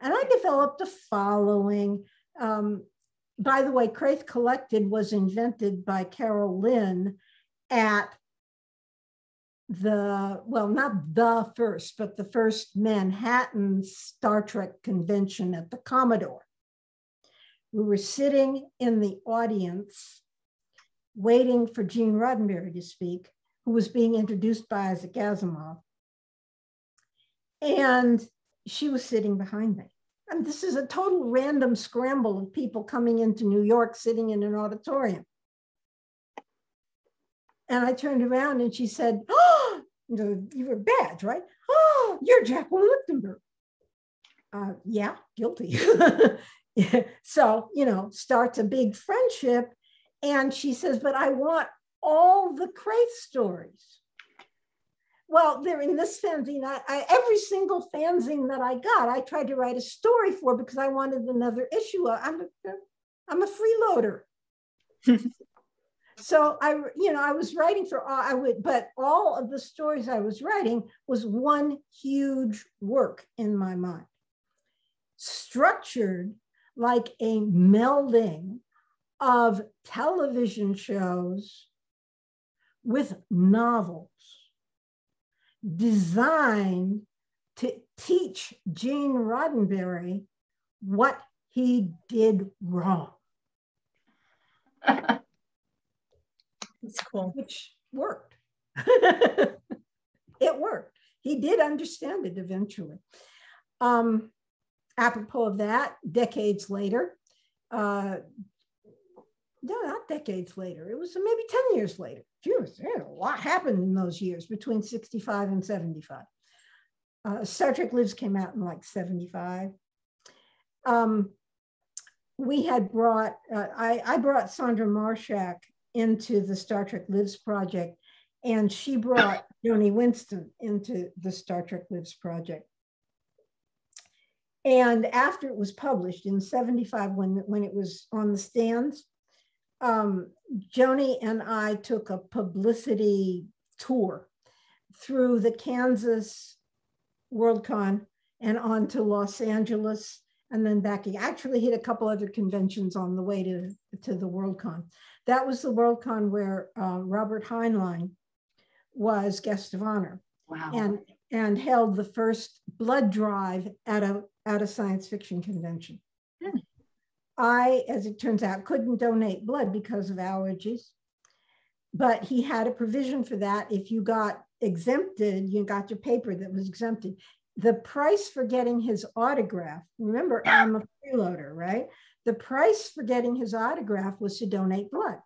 And I developed a following. Um, by the way, Kraith Collected was invented by Carol Lynn at the, well, not the first, but the first Manhattan Star Trek convention at the Commodore. We were sitting in the audience waiting for Gene Roddenberry to speak, who was being introduced by Isaac Asimov. And she was sitting behind me. And this is a total random scramble of people coming into New York, sitting in an auditorium. And I turned around and she said, Oh, you were bad, right? Oh, you're Jacqueline Lichtenberg. Uh, yeah, guilty. so, you know, starts a big friendship. And she says, But I want all the Kraith stories. Well, they're in this fanzine, I, I, every single fanzine that I got, I tried to write a story for because I wanted another issue. I'm a, I'm a freeloader. so I, you know, I was writing for, uh, I would, but all of the stories I was writing was one huge work in my mind, structured like a melding of television shows with novels designed to teach Gene Roddenberry what he did wrong. That's cool. Which worked. it worked. He did understand it eventually. Um, apropos of that, decades later, uh, no, not decades later, it was maybe 10 years later. Jeez, a lot happened in those years between 65 and 75. Uh, Star Trek Lives came out in like 75. Um, we had brought, uh, I, I brought Sandra Marshak into the Star Trek Lives project, and she brought Joni Winston into the Star Trek Lives project. And after it was published in 75, when, when it was on the stands, um, Joni and I took a publicity tour through the Kansas Worldcon and on to Los Angeles and then back. He actually hit a couple other conventions on the way to, to the Worldcon. That was the Worldcon where uh, Robert Heinlein was guest of honor wow. and, and held the first blood drive at a, at a science fiction convention. Hmm. I, as it turns out, couldn't donate blood because of allergies, but he had a provision for that. If you got exempted, you got your paper that was exempted the price for getting his autograph, remember, I'm a freeloader, right? The price for getting his autograph was to donate blood.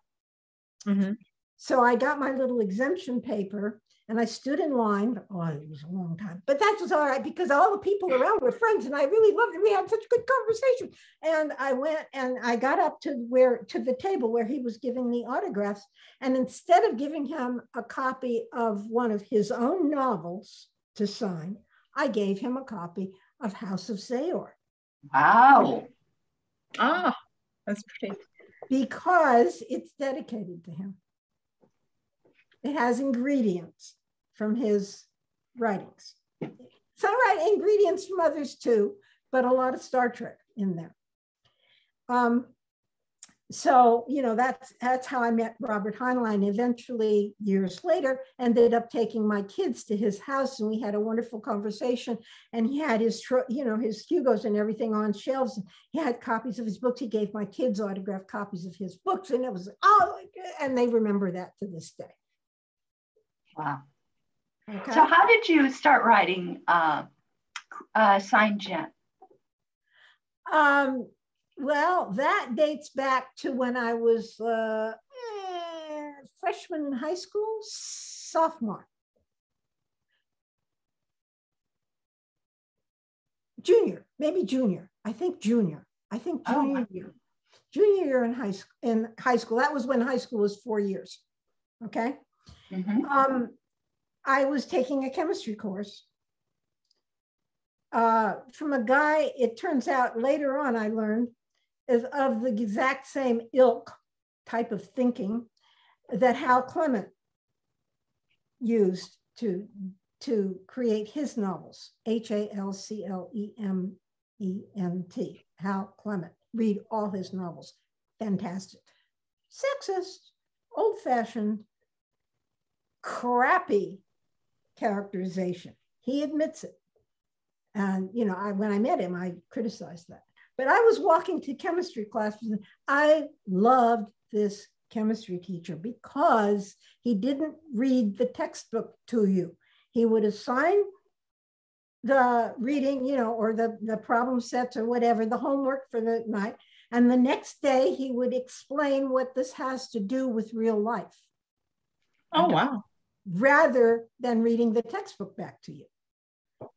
Mm-hmm. So I got my little exemption paper and I stood in line. Oh, it was a long time, but that was all right because all the people around were friends and I really loved it. We had such a good conversation. And I went and I got up to where to the table where he was giving the autographs. And instead of giving him a copy of one of his own novels to sign, I gave him a copy of House of Zeor. Wow. Ah, that's pretty. Because it's dedicated to him. It has ingredients from his writings. Some right ingredients from others too, but a lot of Star Trek in there. Um, so you know that's that's how I met Robert Heinlein. Eventually, years later, ended up taking my kids to his house, and we had a wonderful conversation. And he had his you know his Hugos and everything on shelves. He had copies of his books. He gave my kids autographed copies of his books, and it was oh, and they remember that to this day. Wow. Okay. So, how did you start writing uh, uh, Sime~Gen? Um, well, that dates back to when I was uh, eh, freshman in high school, sophomore. Junior, maybe junior. I think junior. I think oh, junior oh, year. Junior year in high school. In high school, that was when high school was four years. Okay. Mm-hmm. Um, I was taking a chemistry course, uh, from a guy, it turns out later on I learned is of the exact same ilk type of thinking that Hal Clement used to, to create his novels, H A L C L E M E N T, Hal Clement. Read all his novels. Fantastic. Sexist, old fashioned, crappy characterization. He admits it. And, you know, I, when I met him, I criticized that. But I was walking to chemistry classes. And I loved this chemistry teacher because he didn't read the textbook to you. He would assign the reading, you know, or the, the problem sets or whatever, the homework for the night. And the next day he would explain what this has to do with real life. Oh, wow. Rather than reading the textbook back to you.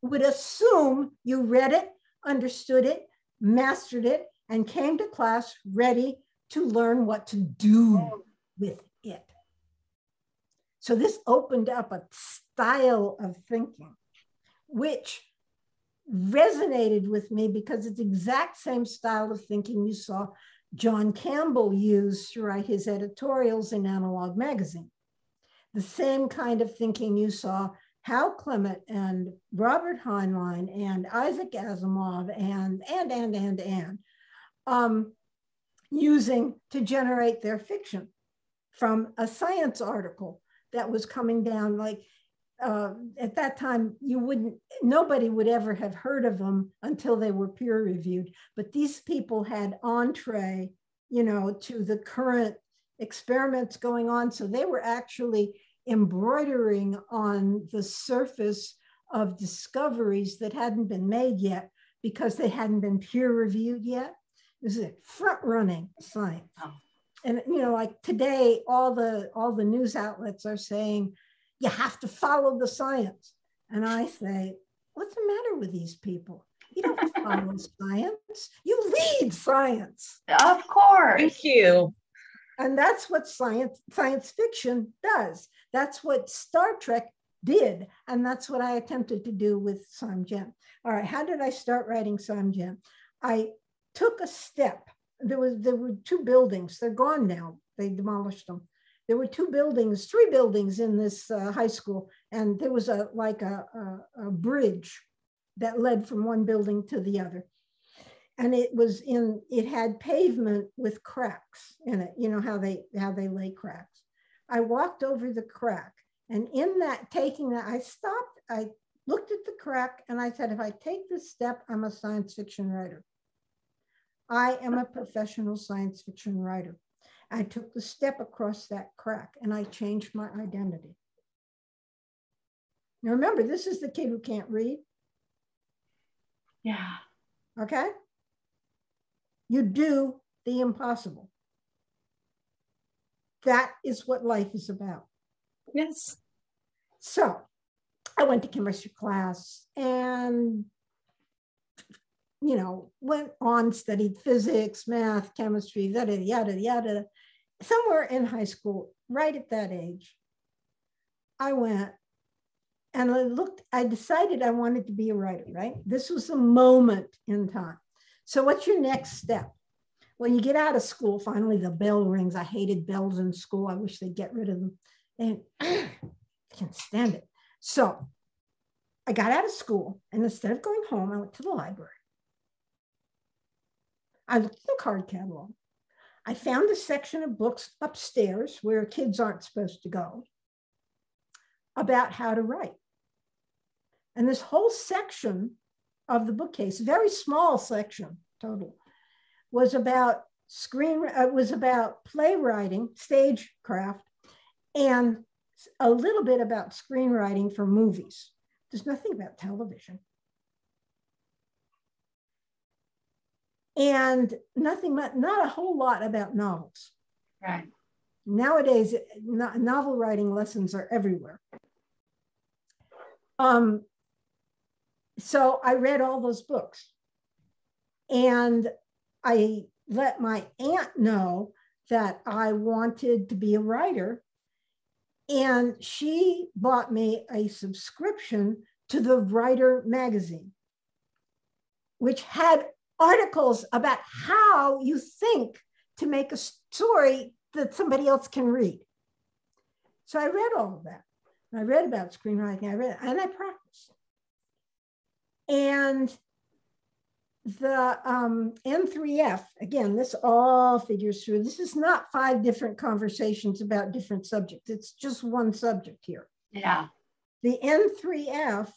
Would assume you read it, understood it, mastered it, and came to class ready to learn what to do with it. So this opened up a style of thinking, which resonated with me because it's the exact same style of thinking you saw John Campbell use to write his editorials in Analog Magazine. The same kind of thinking you saw Hal Clement and Robert Heinlein and Isaac Asimov and, and, and, and, and, um, using to generate their fiction from a science article that was coming down like uh, at that time you wouldn't nobody would ever have heard of them until they were peer reviewed. But these people had entree you know to the current experiments going on. So they were actually embroidering on the surface of discoveries that hadn't been made yet because they hadn't been peer reviewed yet this is front running science oh. and you know like today all the all the news outlets are saying you have to follow the science. And I say, what's the matter with these people? You don't follow science, you lead science. Of course. Thank you. And that's what science science fiction does. That's what Star Trek did. And that's what I attempted to do with Sime~Gen. All right, how did I start writing Sime~Gen? I took a step. There was there were two buildings. They're gone now. They demolished them there were two buildings, three buildings in this uh, high school, and there was a like a, a, a, bridge that led from one building to the other. And it was in, it had pavement with cracks in it, you know how they how they lay cracks. I walked over the crack, and in that taking that, I stopped, I looked at the crack, and I said, if I take this step, I'm a science fiction writer. I am a professional science fiction writer. I took the step across that crack and I changed my identity. Now remember, this is the kid who can't read. Yeah. Okay? You do the impossible. That is what life is about. Yes. So I went to chemistry class and you know, went on, studied physics, math, chemistry, yada, yada, yada. Somewhere in high school, right at that age, I went and I looked, I decided I wanted to be a writer, right? This was a moment in time. So, what's your next step? Well, you get out of school, finally the bell rings. I hated bells in school. I wish they'd get rid of them. And I can't stand it. So I got out of school and instead of going home, I went to the library. I looked at the card catalog. I found a section of books upstairs where kids aren't supposed to go about how to write. And this whole section of the bookcase, very small section total, was about screen, uh, was about playwriting, stagecraft, and a little bit about screenwriting for movies. There's nothing about television. and nothing, not a whole lot about novels. Right. Nowadays, novel writing lessons are everywhere. Um, so I read all those books and I let my aunt know that I wanted to be a writer. And she bought me a subscription to the Writer magazine, which had articles about how you think to make a story that somebody else can read. So I read all of that. I read about screenwriting. I read and I practiced. And the um, N3F, again, this all figures through. This is not five different conversations about different subjects. It's just one subject here. Yeah. The N3F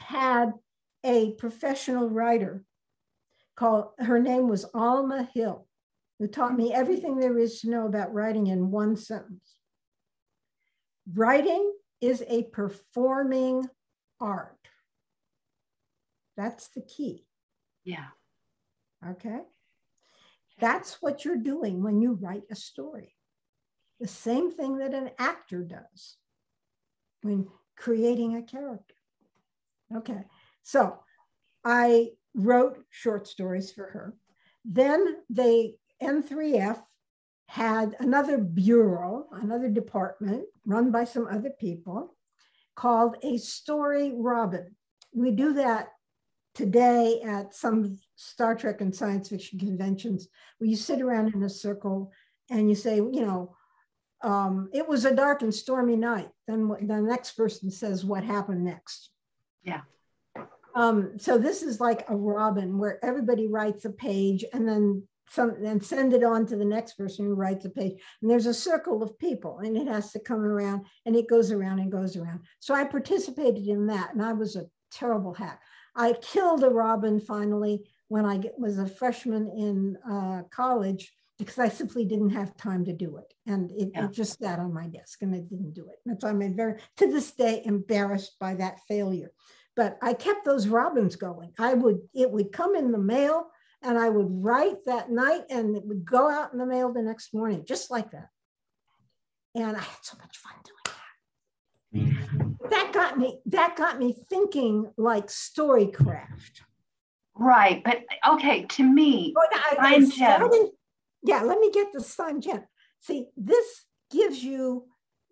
had a professional writer called, her name was Alma Hill, who taught me everything there is to know about writing in one sentence. Writing is a performing art. That's the key. Yeah. Okay. That's what you're doing when you write a story. The same thing that an actor does when creating a character. Okay. So I wrote short stories for her. Then they, N3F had another bureau, another department run by some other people called a story robin. We do that today at some Star Trek and science fiction conventions where you sit around in a circle and you say, you know, um, it was a dark and stormy night. Then the next person says what happened next. Yeah. Um, so this is like a robin where everybody writes a page and then some and send it on to the next person who writes a page. And there's a circle of people and it has to come around and it goes around and goes around. So I participated in that and I was a terrible hack. I killed a robin finally when I was a freshman in uh, college because I simply didn't have time to do it. And it, yeah. it, just sat on my desk and I didn't do it. And so I'm very, to this day, embarrassed by that failure. But I kept those robins going. I would, it would come in the mail and I would write that night and it would go out in the mail the next morning, just like that. And I had so much fun doing that. That got me, that got me thinking like storycraft. Right. But okay, to me, oh, I, yeah, let me get the Sime~Gen. See, this gives you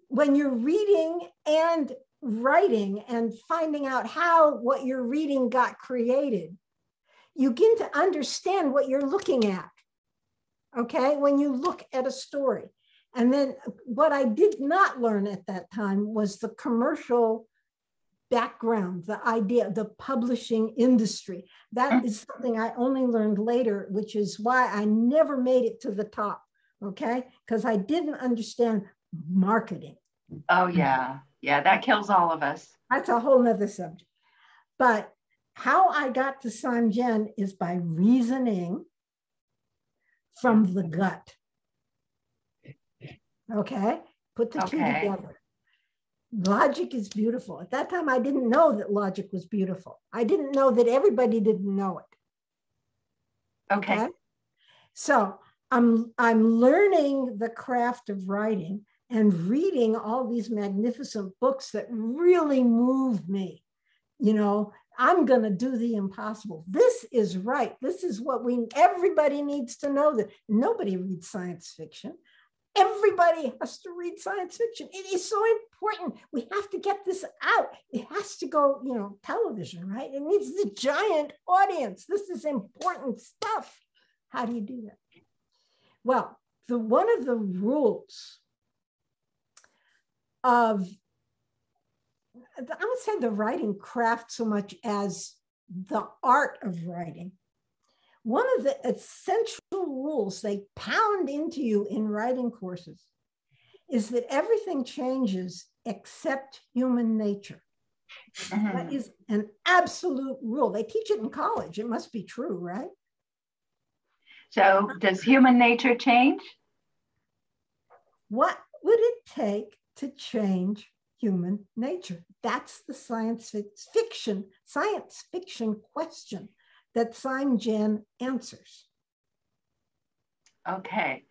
when you're reading and writing and finding out how what you're reading got created, you begin to understand what you're looking at. Okay, when you look at a story. And then what I did not learn at that time was the commercial background, the idea, the publishing industry. That mm. something I only learned later, which is why I never made it to the top. Okay. Because I didn't understand marketing. Oh, yeah. Yeah. That kills all of us. That's a whole nother subject. But how I got to Sime~Gen is by reasoning from the gut. Okay. Put the okay. two together logic is beautiful. At that time, I didn't know that logic was beautiful. I didn't know that everybody didn't know it. Okay. okay? So I'm I'm learning the craft of writing and reading all these magnificent books that really move me. You know, I'm going to do the impossible. This is right. This is what we everybody needs to know that nobody reads science fiction. Everybody has to read science fiction. It is so important. We have to get this out. It has to go, you know, television, right? It needs the giant audience. This is important stuff. How do you do that? Well, the one of the rules of I would say the writing craft so much as the art of writing one of the essential rules they pound into you in writing courses is that everything changes except human nature. Mm-hmm. That is an absolute rule. They teach it in college. It must be true, right? So, does human nature change? What would it take to change human nature? That's the science fiction, science fiction question that Sime~Gen answers. Okay.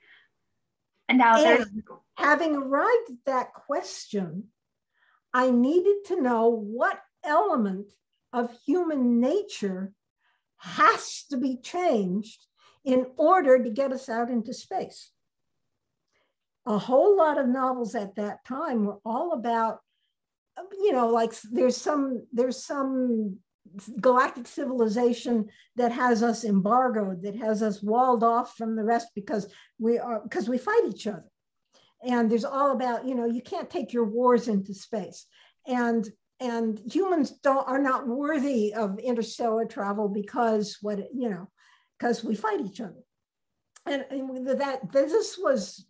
And now and there's having arrived at that question, I needed to know what element of human nature has to be changed in order to get us out into space. A whole lot of novels at that time were all about, you know, like there's some there's some galactic civilization that has us embargoed, that has us walled off from the rest because we are because we fight each other. And there's all about, you know, you can't take your wars into space. And and humans don't are not worthy of interstellar travel because what you know, because we fight each other. And, and that this was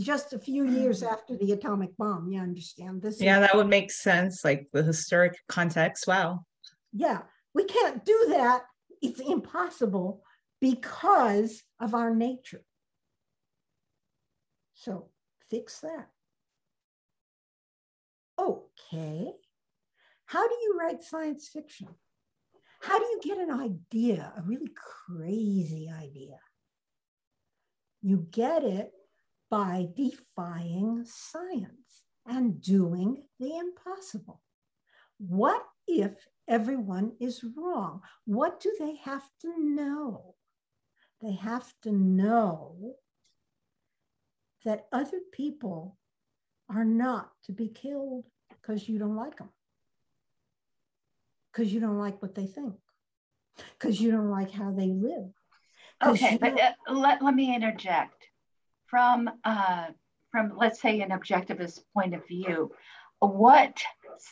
just a few years mm-hmm. after the atomic bomb. You understand this? Yeah, that would make sense, like the historic context. Wow yeah, we can't do that. It's impossible because of our nature. So fix that. Okay. How do you write science fiction? How do you get an idea, a really crazy idea? You get it by defying science and doing the impossible. What if everyone is wrong. What do they have to know? They have to know that other people are not to be killed because you don't like them, because you don't like what they think, because you don't like how they live. Okay, but uh, let, let me interject. From, uh, from, let's say, an objectivist point of view, what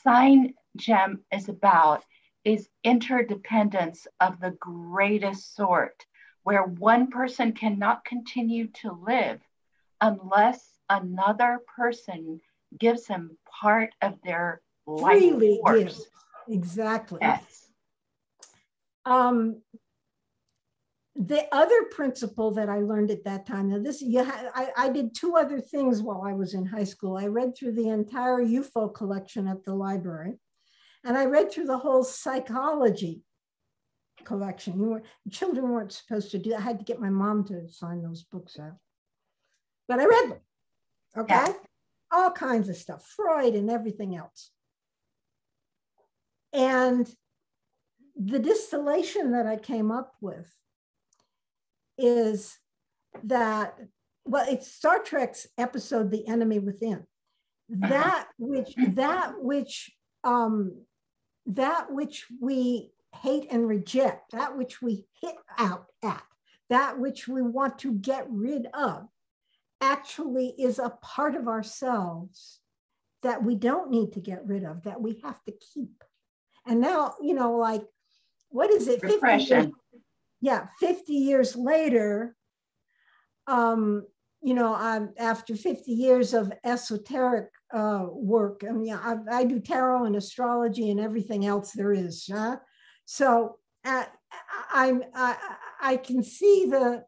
Sign Gem is about is interdependence of the greatest sort, where one person cannot continue to live unless another person gives them part of their life Freely force. Gives. Exactly. Yes. Um, the other principle that I learned at that time, now this, you ha- I, I did two other things while I was in high school. I read through the entire UFO collection at the library, and I read through the whole psychology collection. You were, children weren't supposed to do. I had to get my mom to sign those books out, but I read them. Okay, yeah. all kinds of stuff, Freud and everything else, and the distillation that I came up with is that well it's star trek's episode the enemy within uh-huh. that which that which um that which we hate and reject that which we hit out at that which we want to get rid of actually is a part of ourselves that we don't need to get rid of that we have to keep. And now you know like what is it repression yeah 50 years later um you know i'm after 50 years of esoteric uh, work i mean I, I, do tarot and astrology and everything else there is huh? so uh, i'm I, I can see the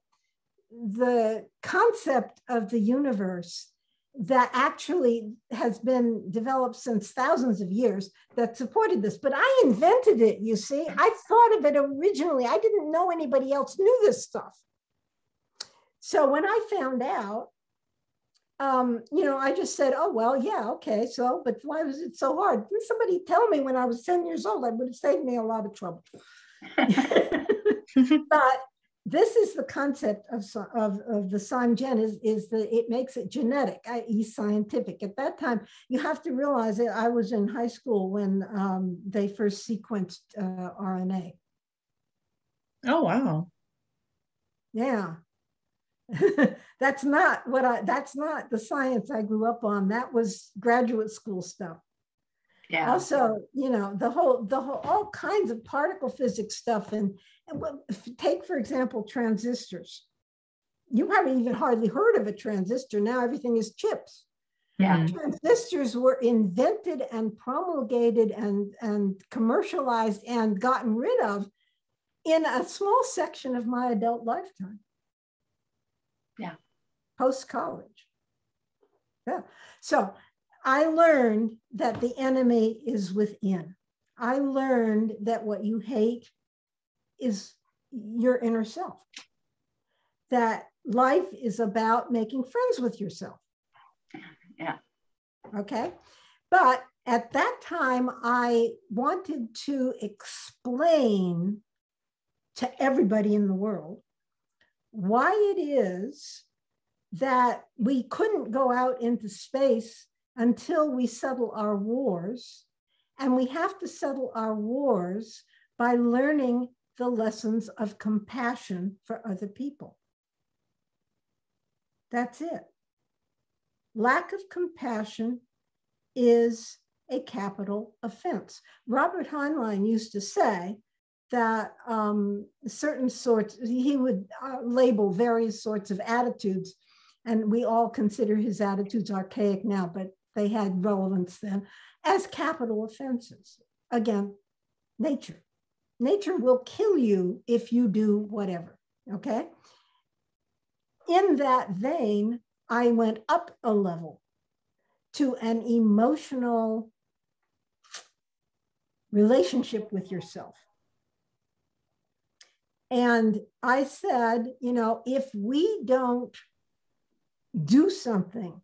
the concept of the universe that actually has been developed since thousands of years that supported this. But I invented it, you see. I thought of it originally. I didn't know anybody else knew this stuff. So when I found out, um, you know, I just said, oh, well, yeah, okay. So, but why was it so hard? Didn't somebody tell me when I was 10 years old, I would have saved me a lot of trouble. but this is the concept of, of, of the Sime~Gen is, is that it makes it genetic, i.e. scientific. At that time, you have to realize that I was in high school when um, they first sequenced uh, RNA. Oh, wow. Yeah. that's not what I, that's not the science I grew up on. That was graduate school stuff. Yeah. Also, you know, the whole, the whole, all kinds of particle physics stuff and and what, take, for example, transistors. You haven't even hardly heard of a transistor. Now everything is chips. Yeah. Mm-hmm. Transistors were invented and promulgated and, and commercialized and gotten rid of in a small section of my adult lifetime. Yeah. Post college. Yeah. So I learned that the enemy is within. I learned that what you hate is your inner self. That life is about making friends with yourself. Yeah. Okay. But at that time, I wanted to explain to everybody in the world why it is that we couldn't go out into space until we settle our wars. And we have to settle our wars by learning the lessons of compassion for other people. That's it. Lack of compassion is a capital offense. Robert Heinlein used to say that um, certain sorts, he would uh, label various sorts of attitudes, and we all consider his attitudes archaic now, but they had relevance then, as capital offenses. Again, nature. Nature will kill you if you do whatever, okay? In that vein, I went up a level to an emotional relationship with yourself. And I said, you know, if we don't do something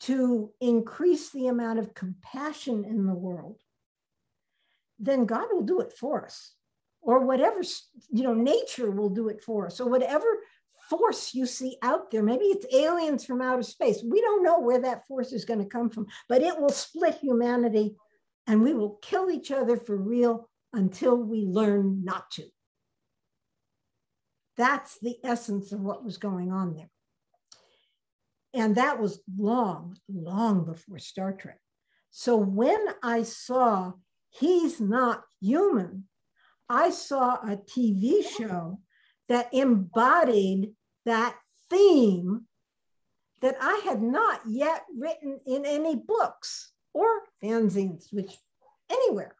to increase the amount of compassion in the world, then God will do it for us. Or whatever, you know, nature will do it for us, or whatever force you see out there. Maybe it's aliens from outer space. We don't know where that force is going to come from, but it will split humanity and we will kill each other for real until we learn not to. That's the essence of what was going on there. And that was long, long before Star Trek. So when I saw He's Not Human, I saw a TV show that embodied that theme that I had not yet written in any books or fanzines, which anywhere.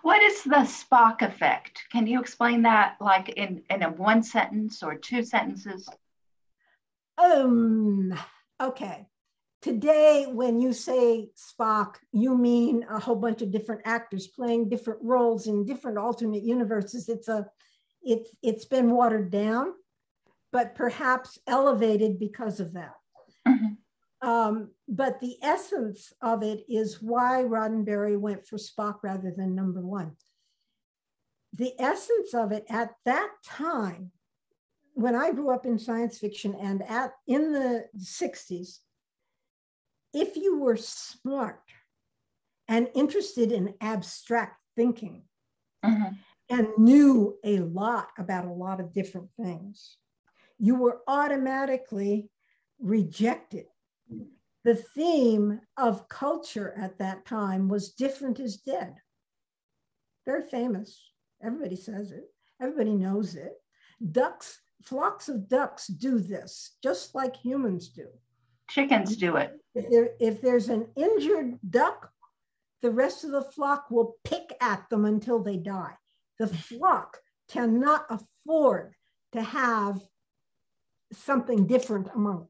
What is the Spock effect? Can you explain that like in, in a one sentence or two sentences? Um, okay. Today, when you say Spock, you mean a whole bunch of different actors playing different roles in different alternate universes. It's a, it's it's been watered down, but perhaps elevated because of that. Mm-hmm. Um, but the essence of it is why Roddenberry went for Spock rather than number one. The essence of it at that time when I grew up in science fiction and at in the 60s, if you were smart and interested in abstract thinking mm-hmm. and knew a lot about a lot of different things, you were automatically rejected. The theme of culture at that time was different is dead. Very famous. Everybody says it. Everybody knows it. Ducks flocks of ducks do this, just like humans do. Chickens do it. If, there, if there's an injured duck, the rest of the flock will pick at them until they die. The flock cannot afford to have something different among it.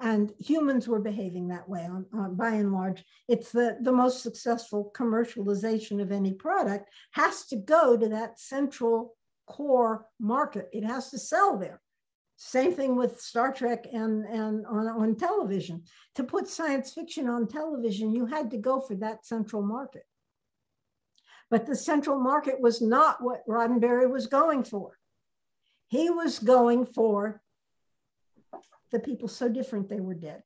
And humans were behaving that way on, on, by and large. It's the, the most successful commercialization of any product has to go to that central core market. It has to sell there. Same thing with Star Trek and, and on, on television. To put science fiction on television, you had to go for that central market. But the central market was not what Roddenberry was going for. He was going for the people so different they were dead.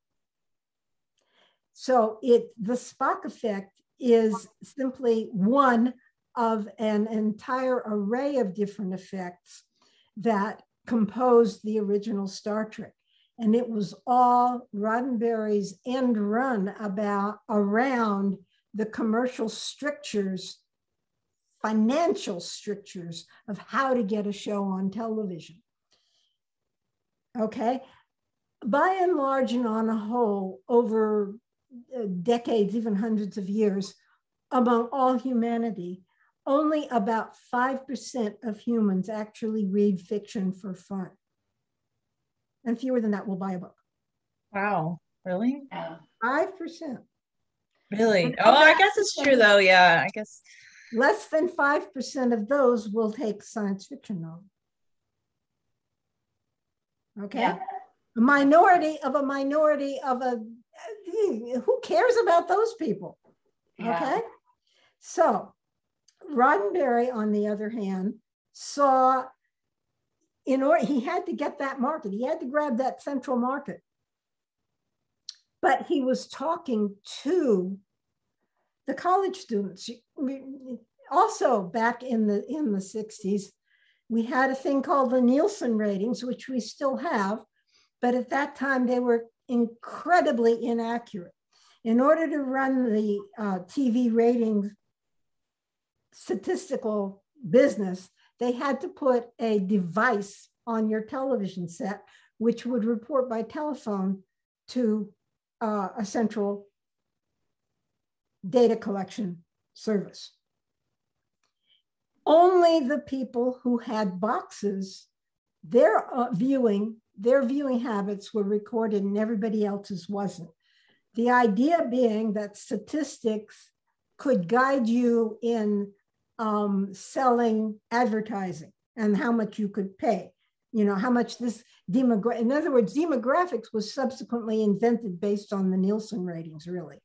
So it the Spock effect is simply one of an entire array of different effects that composed the original Star Trek. And it was all Roddenberry's end run about around the commercial strictures, financial strictures of how to get a show on television. Okay. By and large, and on a whole, over uh, decades, even hundreds of years, among all humanity, only about 5% of humans actually read fiction for fun. And fewer than that will buy a book. Wow, really? Yeah. 5%. Really? Oh, I guess it's true though. Yeah, I guess. Less than 5% of those will take science fiction novel. Okay. Yeah. A minority of a minority of a, who cares about those people? Yeah. Okay. So Roddenberry, on the other hand, saw in order he had to get that market, he had to grab that central market. But he was talking to the college students. Also, back in the in the 60s, we had a thing called the Nielsen ratings, which we still have, but at that time they were incredibly inaccurate. In order to run the uh, TV ratings statistical business, they had to put a device on your television set, which would report by telephone to uh, a central data collection service. Only the people who had boxes, their uh, viewing, their viewing habits were recorded and everybody else's wasn't. The idea being that statistics could guide you in um, selling advertising and how much you could pay. You know, how much this demographic, in other words, demographics was subsequently invented based on the Nielsen ratings, really.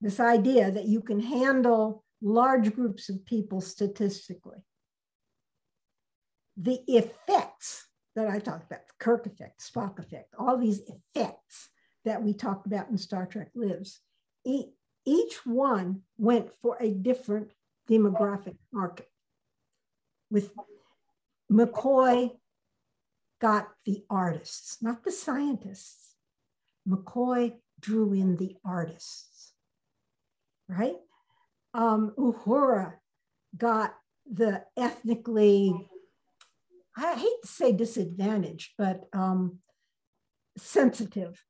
This idea that you can handle large groups of people statistically. The effects that I talked about, Kirk effect, Spock effect, all these effects that we talked about in Star Trek Lives, each one went for a different demographic market. With McCoy got the artists, not the scientists. McCoy drew in the artists, right? Um, Uhura got the ethnically, I hate to say disadvantaged, but um, sensitive.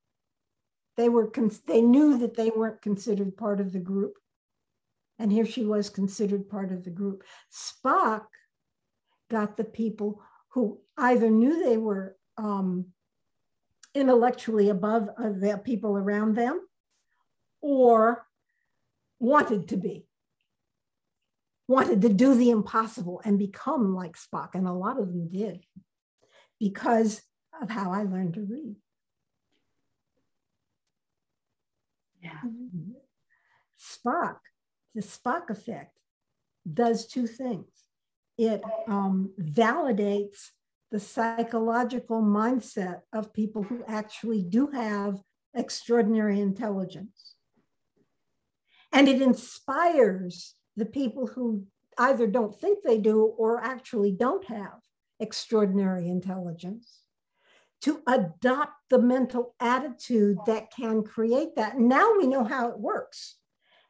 They were they knew that they weren't considered part of the group, and here she was considered part of the group. Spock got the people who either knew they were um, intellectually above uh, the people around them or wanted to be wanted to do the impossible and become like Spock. And a lot of them did because of how I learned to read. Yeah. Spock, the Spock effect does two things. It um, validates the psychological mindset of people who actually do have extraordinary intelligence. And it inspires the people who either don't think they do or actually don't have extraordinary intelligence to adopt the mental attitude that can create that. Now we know how it works.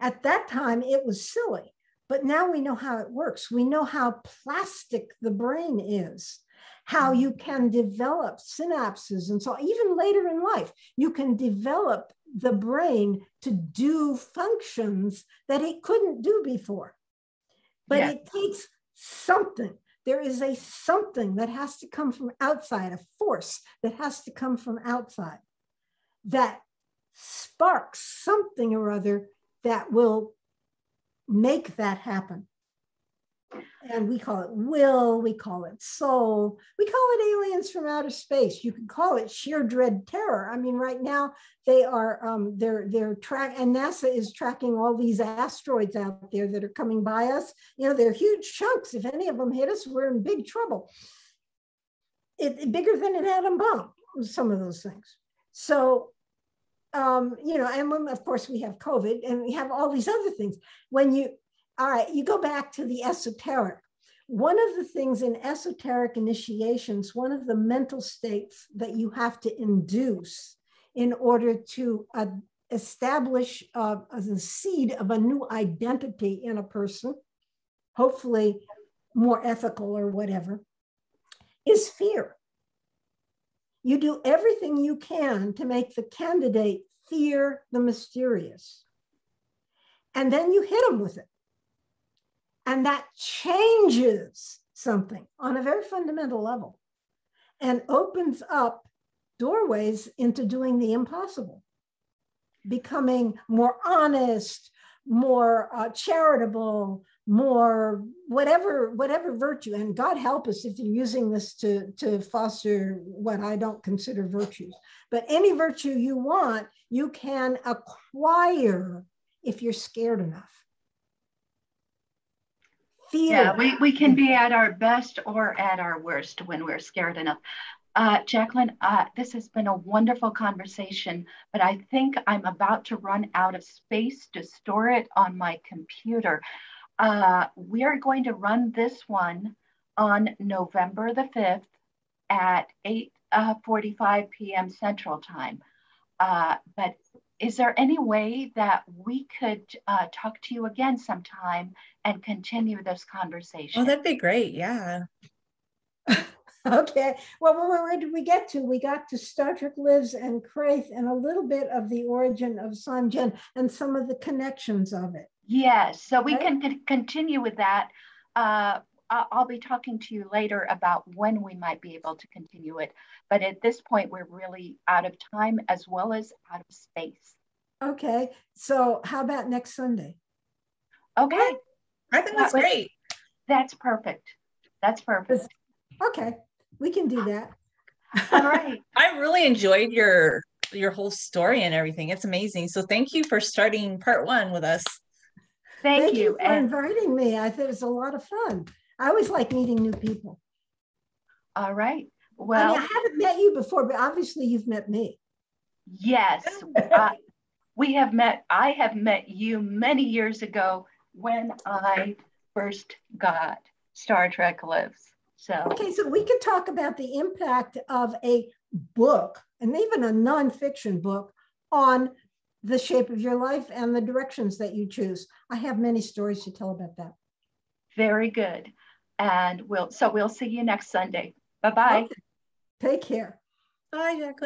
At that time, it was silly, but now we know how it works. We know how plastic the brain is, how you can develop synapses. And so, even later in life, you can develop the brain to do functions that it couldn't do before. But yeah. it takes something. There is a something that has to come from outside, a force that has to come from outside that sparks something or other that will make that happen and we call it will, we call it soul, we call it aliens from outer space. You could call it sheer dread terror. I mean, right now they are um, they're they're track and NASA is tracking all these asteroids out there that are coming by us. You know, they're huge chunks. If any of them hit us, we're in big trouble. It, it bigger than an atom bomb. Some of those things. So um, you know, and when, of course we have COVID and we have all these other things. When you all right, you go back to the esoteric. One of the things in esoteric initiations, one of the mental states that you have to induce in order to uh, establish uh, the seed of a new identity in a person, hopefully more ethical or whatever, is fear. You do everything you can to make the candidate fear the mysterious. And then you hit them with it. And that changes something on a very fundamental level and opens up doorways into doing the impossible, becoming more honest, more uh, charitable, more whatever whatever virtue. And god help us if you're using this to to foster what i don't consider virtues. But any virtue you want you can acquire if you're scared enough feel. Yeah, we, we can be at our best or at our worst when we're scared enough. Uh, Jacqueline, uh, this has been a wonderful conversation, but I think I'm about to run out of space to store it on my computer. Uh, we are going to run this one on November the 5th at 8.45 uh, p.m. Central Time. Uh, but is there any way that we could uh, talk to you again sometime and continue this conversation? Oh, that'd be great. Yeah. okay. Well, where, where, did we get to? We got to Star Trek Lives and Kraith and a little bit of the origin of Sime~Gen and some of the connections of it. Yes. So we can continue with that. Uh, I'll be talking to you later about when we might be able to continue it. But at this point, we're really out of time as well as out of space. Okay. So how about next Sunday? Okay. I think that's great. That's perfect. That's perfect. Okay. We can do that. All right. I really enjoyed your your whole story and everything. It's amazing. So thank you for starting part one with us. Thank, Thank you. you for and inviting me. I think it was a lot of fun. I always like meeting new people. All right. Well, I, mean, I haven't met you before, but obviously you've met me. Yes. uh, we have met, I have met you many years ago when I first got Star Trek lives. So okay, so we could talk about the impact of a book and even a nonfiction book on the shape of your life and the directions that you choose. I have many stories to tell about that. Very good. And we'll so we'll see you next Sunday. Bye-bye. Okay. Take care. Bye, Jacqueline.